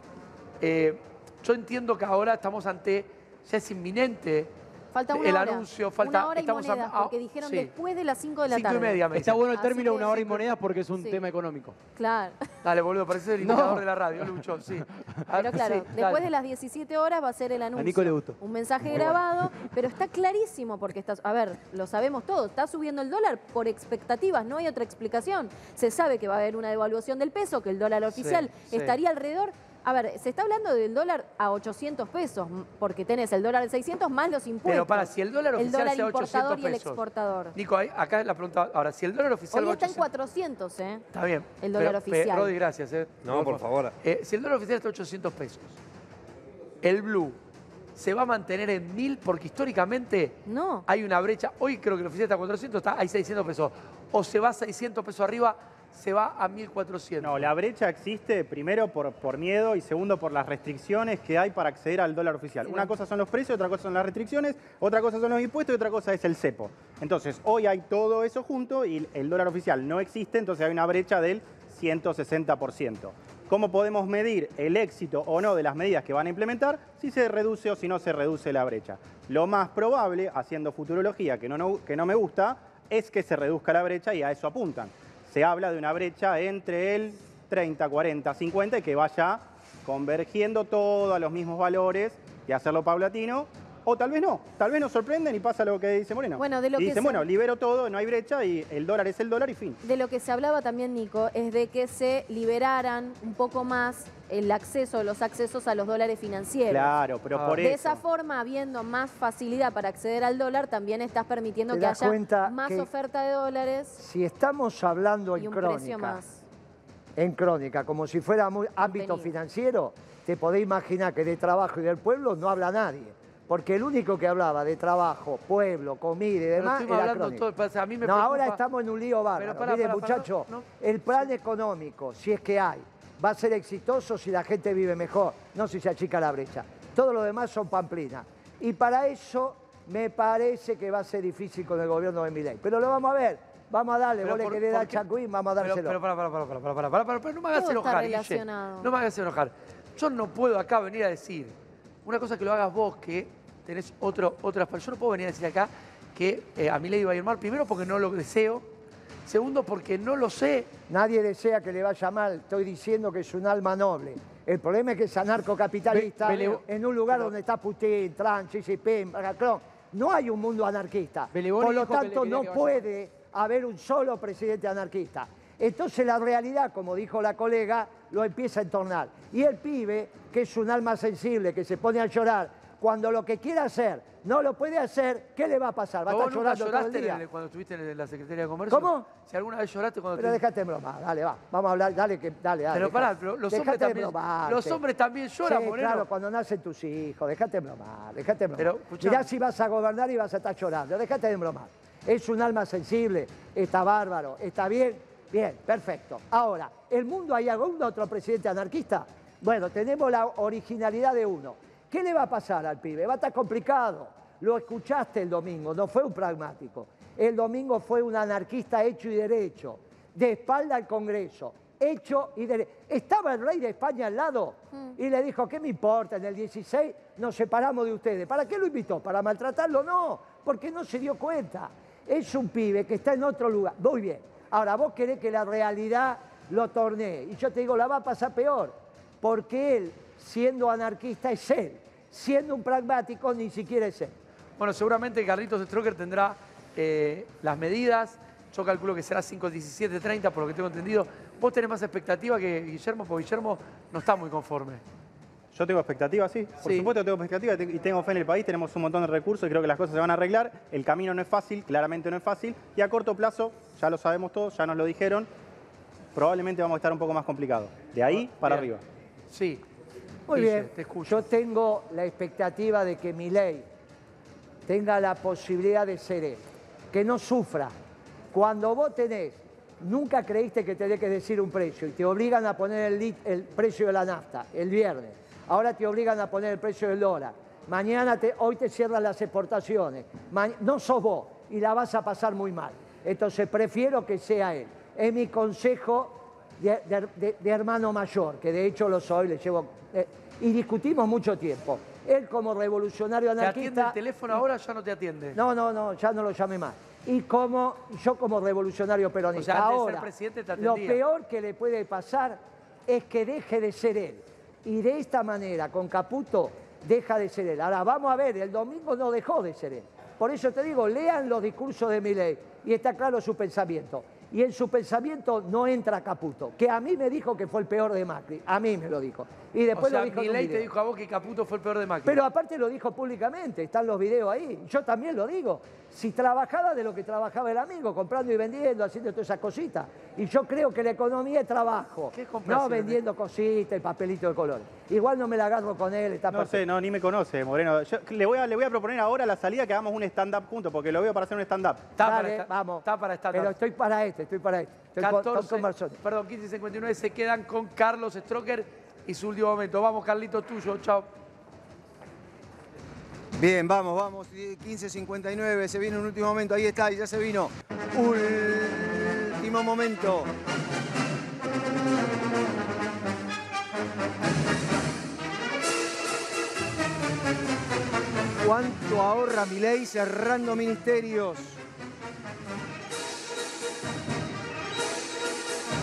eh, yo entiendo que ahora estamos ante, ya es inminente Falta una el hora. anuncio, falta... Una hora y estamos a- monedas, ah, porque dijeron sí. después de las 5 de la Cinco tarde. y media me Está bueno el término una hora y monedas porque es un Sí. tema económico. Claro. Dale, boludo, parece el No. imitador de la radio, Lucho, sí. Pero claro, sí, después dale. de las 17 horas va a ser el anuncio. Nico le gustó. Un mensaje grabado, pero está clarísimo porque está, a ver, lo sabemos todos, está subiendo el dólar por expectativas, no hay otra explicación. Se sabe que va a haber una devaluación del peso, que el dólar oficial sí. estaría alrededor a ver, se está hablando del dólar a 800 pesos, porque tenés el dólar de 600 más los impuestos. Pero para, si el dólar oficial dólar sea 800 importador y el pesos. exportador. Nico, acá la pregunta, ahora, si el dólar oficial Hoy va está en 800 400, ¿eh? Está bien. el dólar Pero, oficial. Rodi, gracias. eh. No, por favor. Eh, si el dólar oficial está a 800 pesos, el blue se va a mantener en 1000 porque históricamente No. hay una brecha. Hoy creo que el oficial está a 400, está, hay 600 pesos. O se va a 600 pesos arriba, se va a 1400. No, la brecha existe primero por, por miedo y segundo por las restricciones que hay para acceder al dólar oficial. Una cosa son los precios, otra cosa son las restricciones, otra cosa son los impuestos y otra cosa es el cepo. Entonces, hoy hay todo eso junto y el dólar oficial no existe, entonces hay una brecha del 160%. ¿Cómo podemos medir el éxito o no de las medidas que van a implementar? Si se reduce o si no se reduce la brecha. Lo más probable, haciendo futurología, que no, no- que no me gusta, es que se reduzca la brecha y a eso apuntan. Se habla de una brecha entre el 30, 40, 50 y que vaya convergiendo todo a los mismos valores y hacerlo paulatino. O tal vez no, tal vez nos sorprenden y pasa lo que dice Moreno. Bueno, de lo y que dicen, se- bueno, libero todo, no hay brecha y el dólar es el dólar y fin. De lo que se hablaba también, Nico, es de que se liberaran un poco más el acceso, los accesos a los dólares financieros. Claro, pero Ah. por De eso. esa forma, habiendo más facilidad para acceder al dólar, también estás permitiendo ¿Te que haya cuenta más que- oferta de dólares Si estamos hablando y en un precio crónica, más. en crónica, como si fuera muy ámbito Contenido. financiero, te podés imaginar que de trabajo y del pueblo no habla nadie porque el único que hablaba de trabajo, pueblo, comida y demás No, ahora estamos en un lío bárbaro. Mire, para, el plan económico, si es que hay, va a ser exitoso si la gente vive mejor, no si se achica la brecha. Todo lo demás son pamplinas. Y para eso me parece que va a ser difícil con el gobierno de Milei. Pero lo vamos a ver. Vamos a darle, vos le querés dar Chacuín, vamos a dárselo. Pero, pero, para, para, para, para, para, para, para, no me hagas enojar, Guille. No me hagas enojar. Yo no puedo acá venir a decir una cosa que lo hagas vos que tenés otro, otras. Yo no puedo venir a decir acá que eh, a mí le iba a ir mal. Primero, porque no lo deseo. Segundo, porque no lo sé. Nadie desea que le vaya mal, estoy diciendo que es un alma noble. El problema es que es anarcocapitalista Be- en un lugar Pero- donde está Putin, Trump, Xi Macron. No hay un mundo anarquista. Por lo tanto, no puede haber un solo presidente anarquista. Entonces la realidad, como dijo la colega, lo empieza a entornar. Y el pibe, que es un alma sensible, que se pone a llorar, cuando lo que quiere hacer no lo puede hacer, ¿qué le va a pasar? Va a ¿Vos estar llorando todo el lloraste día. en el- cuando estuviste en la Secretaría de Comercio? ¿Cómo? Si alguna vez lloraste cuando Pero estuviste- déjate de broma, dale, va. Vamos a hablar, dale, que, dale, dale. Pero pará, pero los dejate hombres también- los hombres también lloran, Sí, Moreno. claro, cuando nacen tus hijos, déjate de bromar, déjate de bromar. Pero. Mirá si vas a gobernar y vas a estar llorando, déjate de bromar. Es un alma sensible, está bárbaro, está bien, bien, perfecto. Ahora, ¿el mundo hay algún otro presidente anarquista? Bueno, tenemos la originalidad de uno. ¿Qué le va a pasar al pibe? Va a estar complicado. Lo escuchaste el domingo, no fue un pragmático. El domingo fue un anarquista hecho y derecho, de espalda al Congreso, hecho y derecho. Estaba el rey de España al lado y le dijo, ¿qué me importa? En el 16 nos separamos de ustedes. ¿Para qué lo invitó? ¿Para maltratarlo? No, porque no se dio cuenta. Es un pibe que está en otro lugar. Muy bien. Ahora, vos querés que la realidad lo tornee. Y yo te digo, la va a pasar peor. Porque él, siendo anarquista, es él. Siendo un pragmático, ni siquiera es él. Bueno, seguramente Carlitos Stroker tendrá eh, las medidas. Yo calculo que será 5.17.30, por lo que tengo entendido. ¿Vos tenés más expectativa que Guillermo? Porque Guillermo no está muy conforme. Yo tengo expectativas, sí. Por Sí. supuesto que tengo expectativas y tengo fe en el país. Tenemos un montón de recursos y creo que las cosas se van a arreglar. El camino no es fácil, claramente no es fácil. Y a corto plazo, ya lo sabemos todos, ya nos lo dijeron, probablemente vamos a estar un poco más complicados. De ahí para Bien. arriba. Sí. Muy Guille, bien, te escucho. yo tengo la expectativa de que mi ley tenga la posibilidad de ser él, que no sufra. Cuando vos tenés, nunca creíste que tenés que decir un precio y te obligan a poner el, precio de la nafta el viernes, ahora te obligan a poner el precio del dólar, mañana, te, hoy te cierran las exportaciones, Ma- no sos vos y la vas a pasar muy mal. Entonces prefiero que sea él. Es mi consejo de, de- de- de hermano mayor, que de hecho lo soy, le llevo... eh, y discutimos mucho tiempo. Él como revolucionario ¿Te atiende anarquista... el teléfono ahora ya no te atiende? No, no, no, ya no lo llame más. Y como yo como revolucionario peronista. O sea, antes de ser Ahora, presidente te lo peor que le puede pasar es que deje de ser él. Y de esta manera, con Caputo, deja de ser él. Ahora, vamos a ver, el domingo no dejó de ser él. Por eso te digo, lean los discursos de Milei y está claro su pensamiento. Y en su pensamiento no entra Caputo, que a mí me dijo que fue el peor de Macri. A mí me lo dijo. Y o después sea, lo dijo en un te dijo a vos que Caputo fue el peor de Macri. Pero aparte lo dijo públicamente, están los videos ahí. Yo también lo digo. Si trabajaba de lo que trabajaba el amigo, comprando y vendiendo, haciendo todas esas cositas. Y yo creo que la economía es trabajo. ¿Qué No siempre? vendiendo cositas y papelito de colores. Igual no me la agarro con él, está No perfecto. sé, no, ni me conoce, Moreno. Yo le, voy a, le voy a proponer ahora la salida que hagamos un stand-up juntos, porque lo veo para hacer un stand-up. Está para vamos. Está para estar. Pero estoy para este, estoy para este. Estoy con- con, 14, con Marzoni. perdón, 15 y 59 se quedan con Carlos Stroker y su último momento. Vamos, Carlito, tuyo. Chao. Bien, vamos, vamos. 15.59, se viene un último momento. Ahí está, ya se vino. Último momento. ¿Cuánto ahorra Milei cerrando ministerios?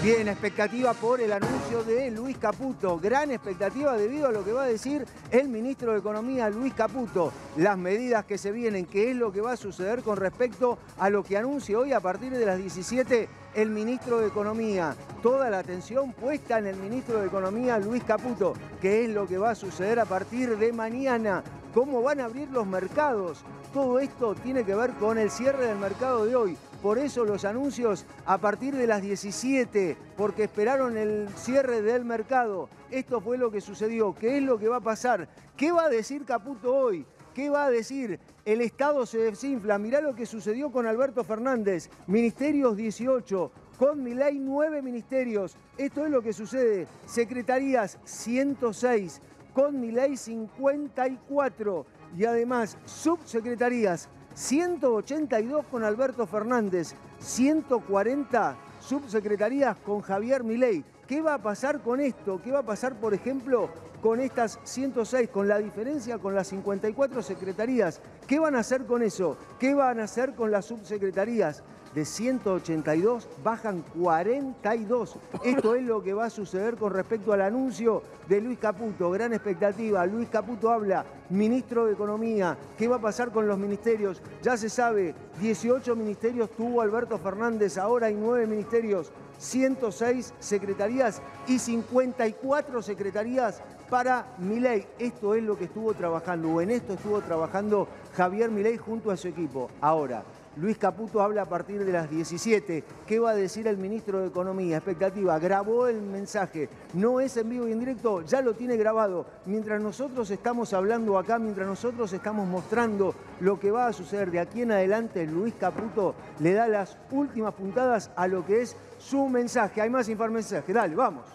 Bien, expectativa por el anuncio de Luis Caputo. Gran expectativa debido a lo que va a decir el ministro de Economía, Luis Caputo. Las medidas que se vienen, qué es lo que va a suceder con respecto a lo que anuncie hoy a partir de las 17 el ministro de Economía. Toda la atención puesta en el ministro de Economía, Luis Caputo. ¿Qué es lo que va a suceder a partir de mañana? ¿Cómo van a abrir los mercados? Todo esto tiene que ver con el cierre del mercado de hoy. Por eso los anuncios a partir de las 17, porque esperaron el cierre del mercado. Esto fue lo que sucedió. ¿Qué es lo que va a pasar? ¿Qué va a decir Caputo hoy? ¿Qué va a decir? El Estado se desinfla. Mirá lo que sucedió con Alberto Fernández. Ministerios 18. Con Milei 9 ministerios. Esto es lo que sucede. Secretarías 106. Con Milei 54. Y además subsecretarías 182 con Alberto Fernández, 140 subsecretarías con Javier Milei. ¿Qué va a pasar con esto? ¿Qué va a pasar, por ejemplo, con estas 106, con la diferencia con las 54 secretarías? ¿Qué van a hacer con eso? ¿Qué van a hacer con las subsecretarías? De 182 bajan 42. Esto es lo que va a suceder con respecto al anuncio de Luis Caputo. Gran expectativa. Luis Caputo habla, ministro de Economía. ¿Qué va a pasar con los ministerios? Ya se sabe, 18 ministerios tuvo Alberto Fernández, ahora hay 9 ministerios, 106 secretarías y 54 secretarías para Milei. Esto es lo que estuvo trabajando, o en esto estuvo trabajando Javier Milei junto a su equipo. Ahora, Luis Caputo habla a partir de las 17. ¿Qué va a decir el ministro de Economía? Expectativa, grabó el mensaje. No es en vivo y en directo, ya lo tiene grabado. Mientras nosotros estamos hablando acá, mientras nosotros estamos mostrando lo que va a suceder de aquí en adelante, Luis Caputo le da las últimas puntadas a lo que es su mensaje. Hay más mensaje. Dale, vamos.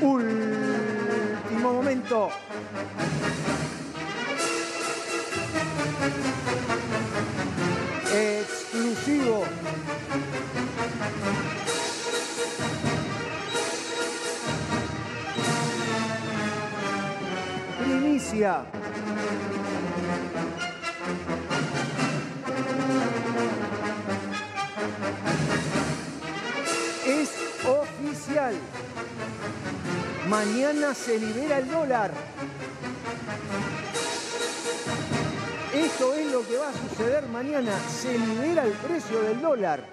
Último momento. Es oficial. Mañana se libera el dólar. Esto es lo que va a suceder mañana. Se libera el precio del dólar.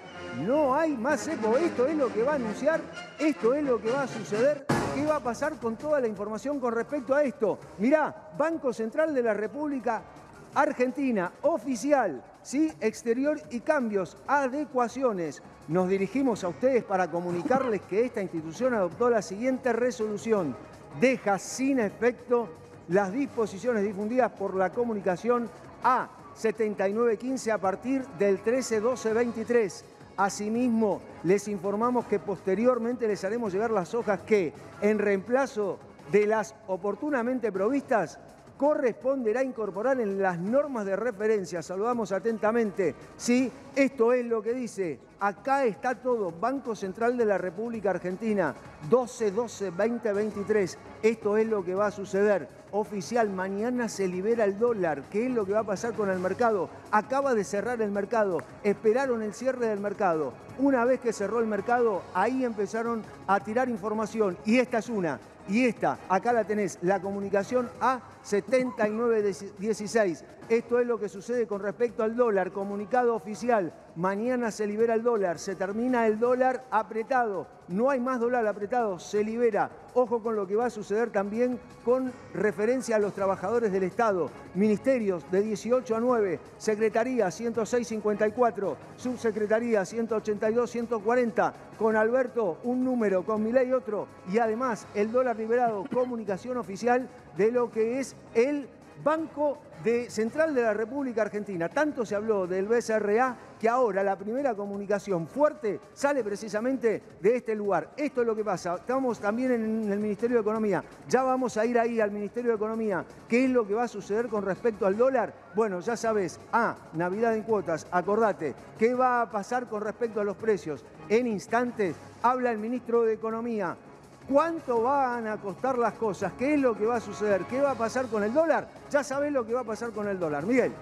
No hay más cepo. Esto es lo que va a anunciar. Esto es lo que va a suceder. ¿Qué va a pasar con toda la información con respecto a esto? Mirá, Banco Central de la República Argentina, oficial, ¿sí? Exterior y cambios, adecuaciones. Nos dirigimos a ustedes para comunicarles que esta institución adoptó la siguiente resolución. Deja sin efecto las disposiciones difundidas por la comunicación a 7915 a partir del 131223. Asimismo, les informamos que posteriormente les haremos llegar las hojas que, en reemplazo de las oportunamente provistas, corresponderá incorporar en las normas de referencia. Saludamos atentamente. Sí, esto es lo que dice. Acá está todo. Banco Central de la República Argentina, 12-12-2023. Esto es lo que va a suceder. Oficial, mañana se libera el dólar. ¿Qué es lo que va a pasar con el mercado? Acaba de cerrar el mercado. Esperaron el cierre del mercado. Una vez que cerró el mercado, ahí empezaron a tirar información. Y esta es una. Y esta, acá la tenés, la comunicación a 7916. Esto es lo que sucede con respecto al dólar. Comunicado oficial. Mañana se libera el dólar. Se termina el dólar apretado. No hay más dólar apretado. Se libera. Ojo con lo que va a suceder también con referencia a los trabajadores del Estado. Ministerios de 18 a 9. Secretaría 106-54. Subsecretaría 182-140. Con Alberto un número, con Milei otro. Y además el dólar liberado. Comunicación oficial de lo que es el Banco de Central de la República Argentina. Tanto se habló del BCRA que ahora la primera comunicación fuerte sale precisamente de este lugar. Esto es lo que pasa. Estamos también en el Ministerio de Economía. Ya vamos a ir ahí al Ministerio de Economía. ¿Qué es lo que va a suceder con respecto al dólar? Bueno, ya sabes. Ah, Navidad en cuotas. Acordate. ¿Qué va a pasar con respecto a los precios? En instantes habla el ministro de Economía cuánto van a costar las cosas, qué es lo que va a suceder, qué va a pasar con el dólar. Ya sabés lo que va a pasar con el dólar. Miguel.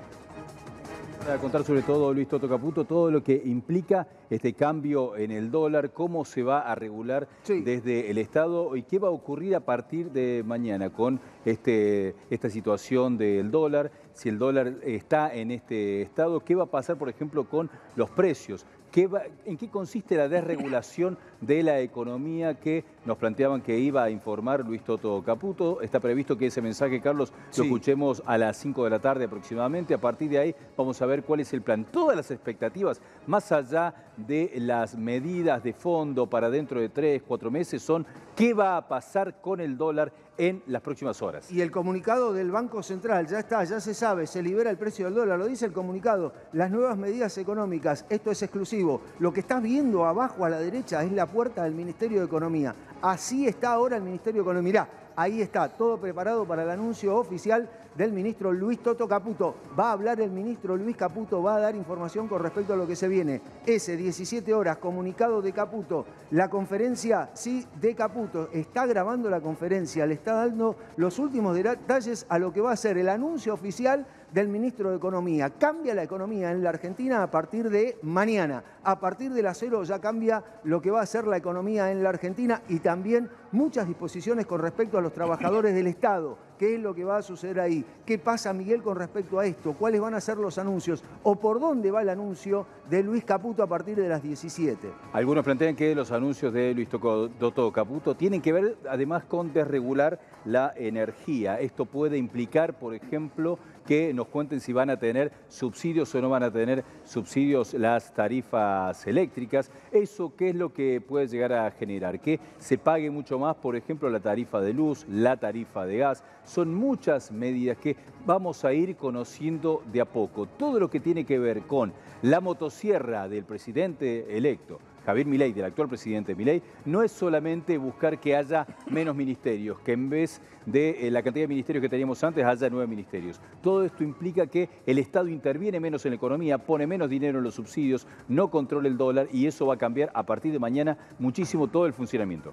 Para contar sobre todo, Luis Toto Caputo, todo lo que implica este cambio en el dólar, cómo se va a regular desde el Estado y qué va a ocurrir a partir de mañana con este, esta situación del dólar, si el dólar está en este estado, qué va a pasar, por ejemplo, con los precios. ¿En qué consiste la desregulación de la economía que nos planteaban que iba a informar Luis Toto Caputo? Está previsto que ese mensaje, Carlos, lo escuchemos a las 5 de la tarde aproximadamente. A partir de ahí vamos a ver cuál es el plan. Todas las expectativas, más allá de las medidas de fondo para dentro de 3, 4 meses, son qué va a pasar con el dólar en las próximas horas. Y el comunicado del Banco Central, ya está, ya se sabe, se libera el precio del dólar, lo dice el comunicado, las nuevas medidas económicas, esto es exclusivo. Lo que estás viendo abajo a la derecha es la puerta del Ministerio de Economía. Así está ahora el Ministerio de Economía. Ahí está, todo preparado para el anuncio oficial del ministro Luis Toto Caputo. Va a hablar el ministro Luis Caputo, va a dar información con respecto a lo que se viene. Ese 17 horas, comunicado de Caputo. La conferencia, sí, de Caputo. Está grabando la conferencia, le está dando los últimos detalles a lo que va a ser el anuncio oficial del ministro de Economía. Cambia la economía en la Argentina a partir de mañana. A partir de las cero ya cambia lo que va a ser la economía en la Argentina y también muchas disposiciones con respecto a los trabajadores del Estado. ¿Qué es lo que va a suceder ahí? ¿Qué pasa, Miguel, con respecto a esto? ¿Cuáles van a ser los anuncios? ¿O por dónde va el anuncio de Luis Caputo a partir de las 17? Algunos plantean que los anuncios de Luis Toto Caputo tienen que ver además con desregular la energía. Esto puede implicar, por ejemplo, que nos cuenten si van a tener subsidios o no van a tener subsidios las tarifas eléctricas. ¿Eso qué es lo que puede llegar a generar? Que se pague mucho más, por ejemplo, la tarifa de luz, la tarifa de gas. Son muchas medidas que vamos a ir conociendo de a poco. Todo lo que tiene que ver con la motosierra del presidente electo, Javier Milei, del actual presidente Milei, no es solamente buscar que haya menos ministerios, que en vez de eh, la cantidad de ministerios que teníamos antes haya nueve ministerios. Todo esto implica que el Estado interviene menos en la economía, pone menos dinero en los subsidios, no controla el dólar y eso va a cambiar a partir de mañana muchísimo todo el funcionamiento.